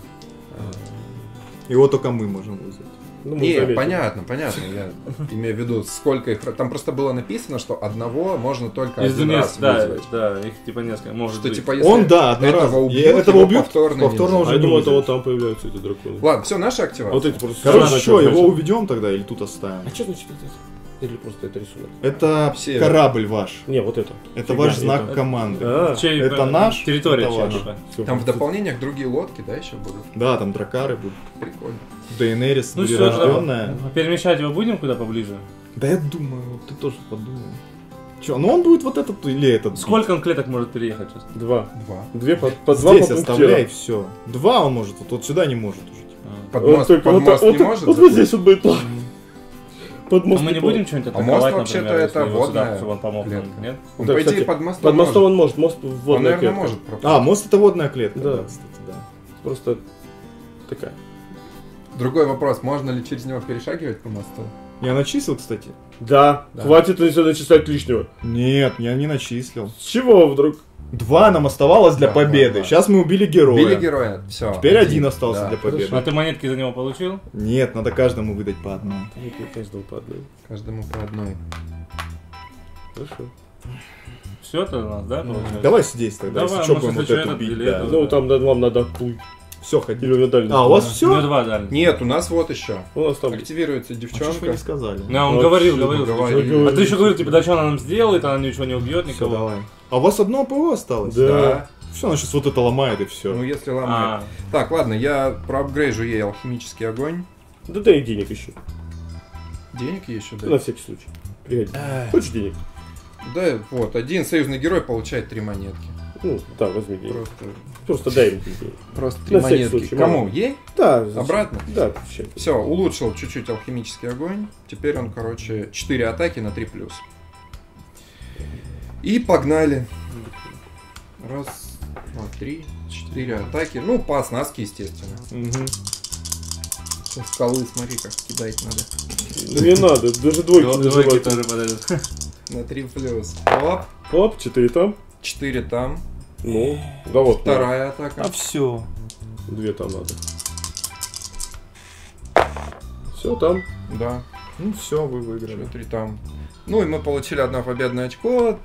Его только мы можем вызвать. Ну, Не, заметим. понятно, понятно. Я имею в виду, сколько их... Там просто было написано, что одного можно только Из один раз да, вызвать. да, их типа несколько, может Что быть. типа если Он, да, этого убьют, этого убьют, повторно, повторно уже А я вызвать. вот там появляются эти драконы. Ладно, все, наша А активация. вот эти просто... Короче, что, его уведем тогда или тут оставим? А что значит это? Или просто это рисунок? Это Север. корабль ваш. Не, вот это. Это Фига, ваш это- знак команды. А, Чей, Это наш, территория это ваш. Там в дополнениях другие лодки, да, еще будут? Да, там дракары будут. Прикольно. Дейенерис Ну все, перерожденная. перемещать его будем куда поближе? Да я думаю, вот ты тоже подумай. Че, ну он будет вот этот или этот. бить. Сколько он клеток может переехать сейчас? Два. Два. Две по, по два Здесь по оставляй, все. Два он может, вот, вот сюда не может уже. А. Под Вот мост, только под вот, мост так- не вот, может вот, вот здесь вот будет план. Под А мост мы не будем что-нибудь А мост атаковать, вообще-то это сюда, водная чтобы он помог нам, клетка. нет? Он, Да, по идее, кстати, под мостом Под мостом может. он может, мост Он, водная наверное, клетка. может пропустить. А, мост это водная клетка, Да. да, кстати, да. Просто такая. Другой вопрос, можно ли через него перешагивать по мосту? Я начислил, кстати? Да, Да. хватит себя начислять лишнего. Нет, я не начислил. С чего вдруг? Два нам оставалось для Да, победы. да, да. Сейчас мы убили героя. Били героя, все. Теперь один остался для победы. А ты монетки за него получил? Нет, надо каждому выдать по одной. Каждому по одной. Каждому по одной. Хорошо. Все это у нас, да, получается? Давай здесь тогда, Давай, если что, будем вот если эту что, бить. этот или да. Ну, там да, вам надо пуй. Все, ходи. Или на дальний. А, у вас Ну, все? два дали. Нет, у нас вот еще. У нас там... Активируется А что ж вы девчонка. не сказали? Да, он Вот говорил, говорил. говорил. А ты еще говорил, типа, да что она нам сделает, она ничего не убьет Все, никого. давай. А у вас одно ПО осталось? Да. Да. Все, она сейчас вот это ломает и все. Ну, если ломает. А, Так, ладно, я проапгрейжу ей алхимический огонь. Да дай денег еще. Денег ей еще На дать? всякий случай. Пригодится. Хочешь денег? Да, вот, один союзный герой получает три монетки. Ну, да, возьми денег. Просто, Просто дай ему денег. просто три На монетки. случай, Кому? мало. Ей? Да, зачем? Обратно? Да, сейчас. Все, улучшил чуть-чуть алхимический огонь. Теперь он, короче, 4 атаки на 3 плюс. И погнали. Раз, два, три, четыре атаки. Ну, по оснастке, естественно. Сейчас скалы, смотри, как кидать надо. Не надо, даже двойки двойки тоже подойдут. На 3 плюс. Оп, Оп, четыре там. 4 там. Ну, да вот. Вторая атака. все. Две там надо. Все там. Да, Ну все, вы выиграли. 3 там. Ну и мы получили одно победное очко.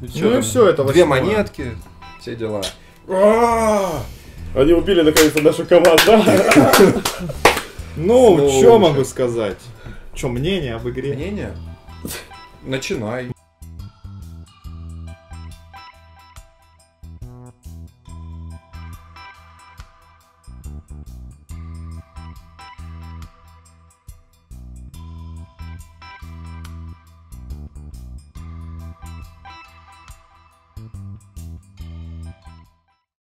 Ну и все, это Две монетки. Все дела. А! Они убили наконец-то нашу команду. да? Ну, что могу сказать? Что, мнение об игре? Мнение? Начинай.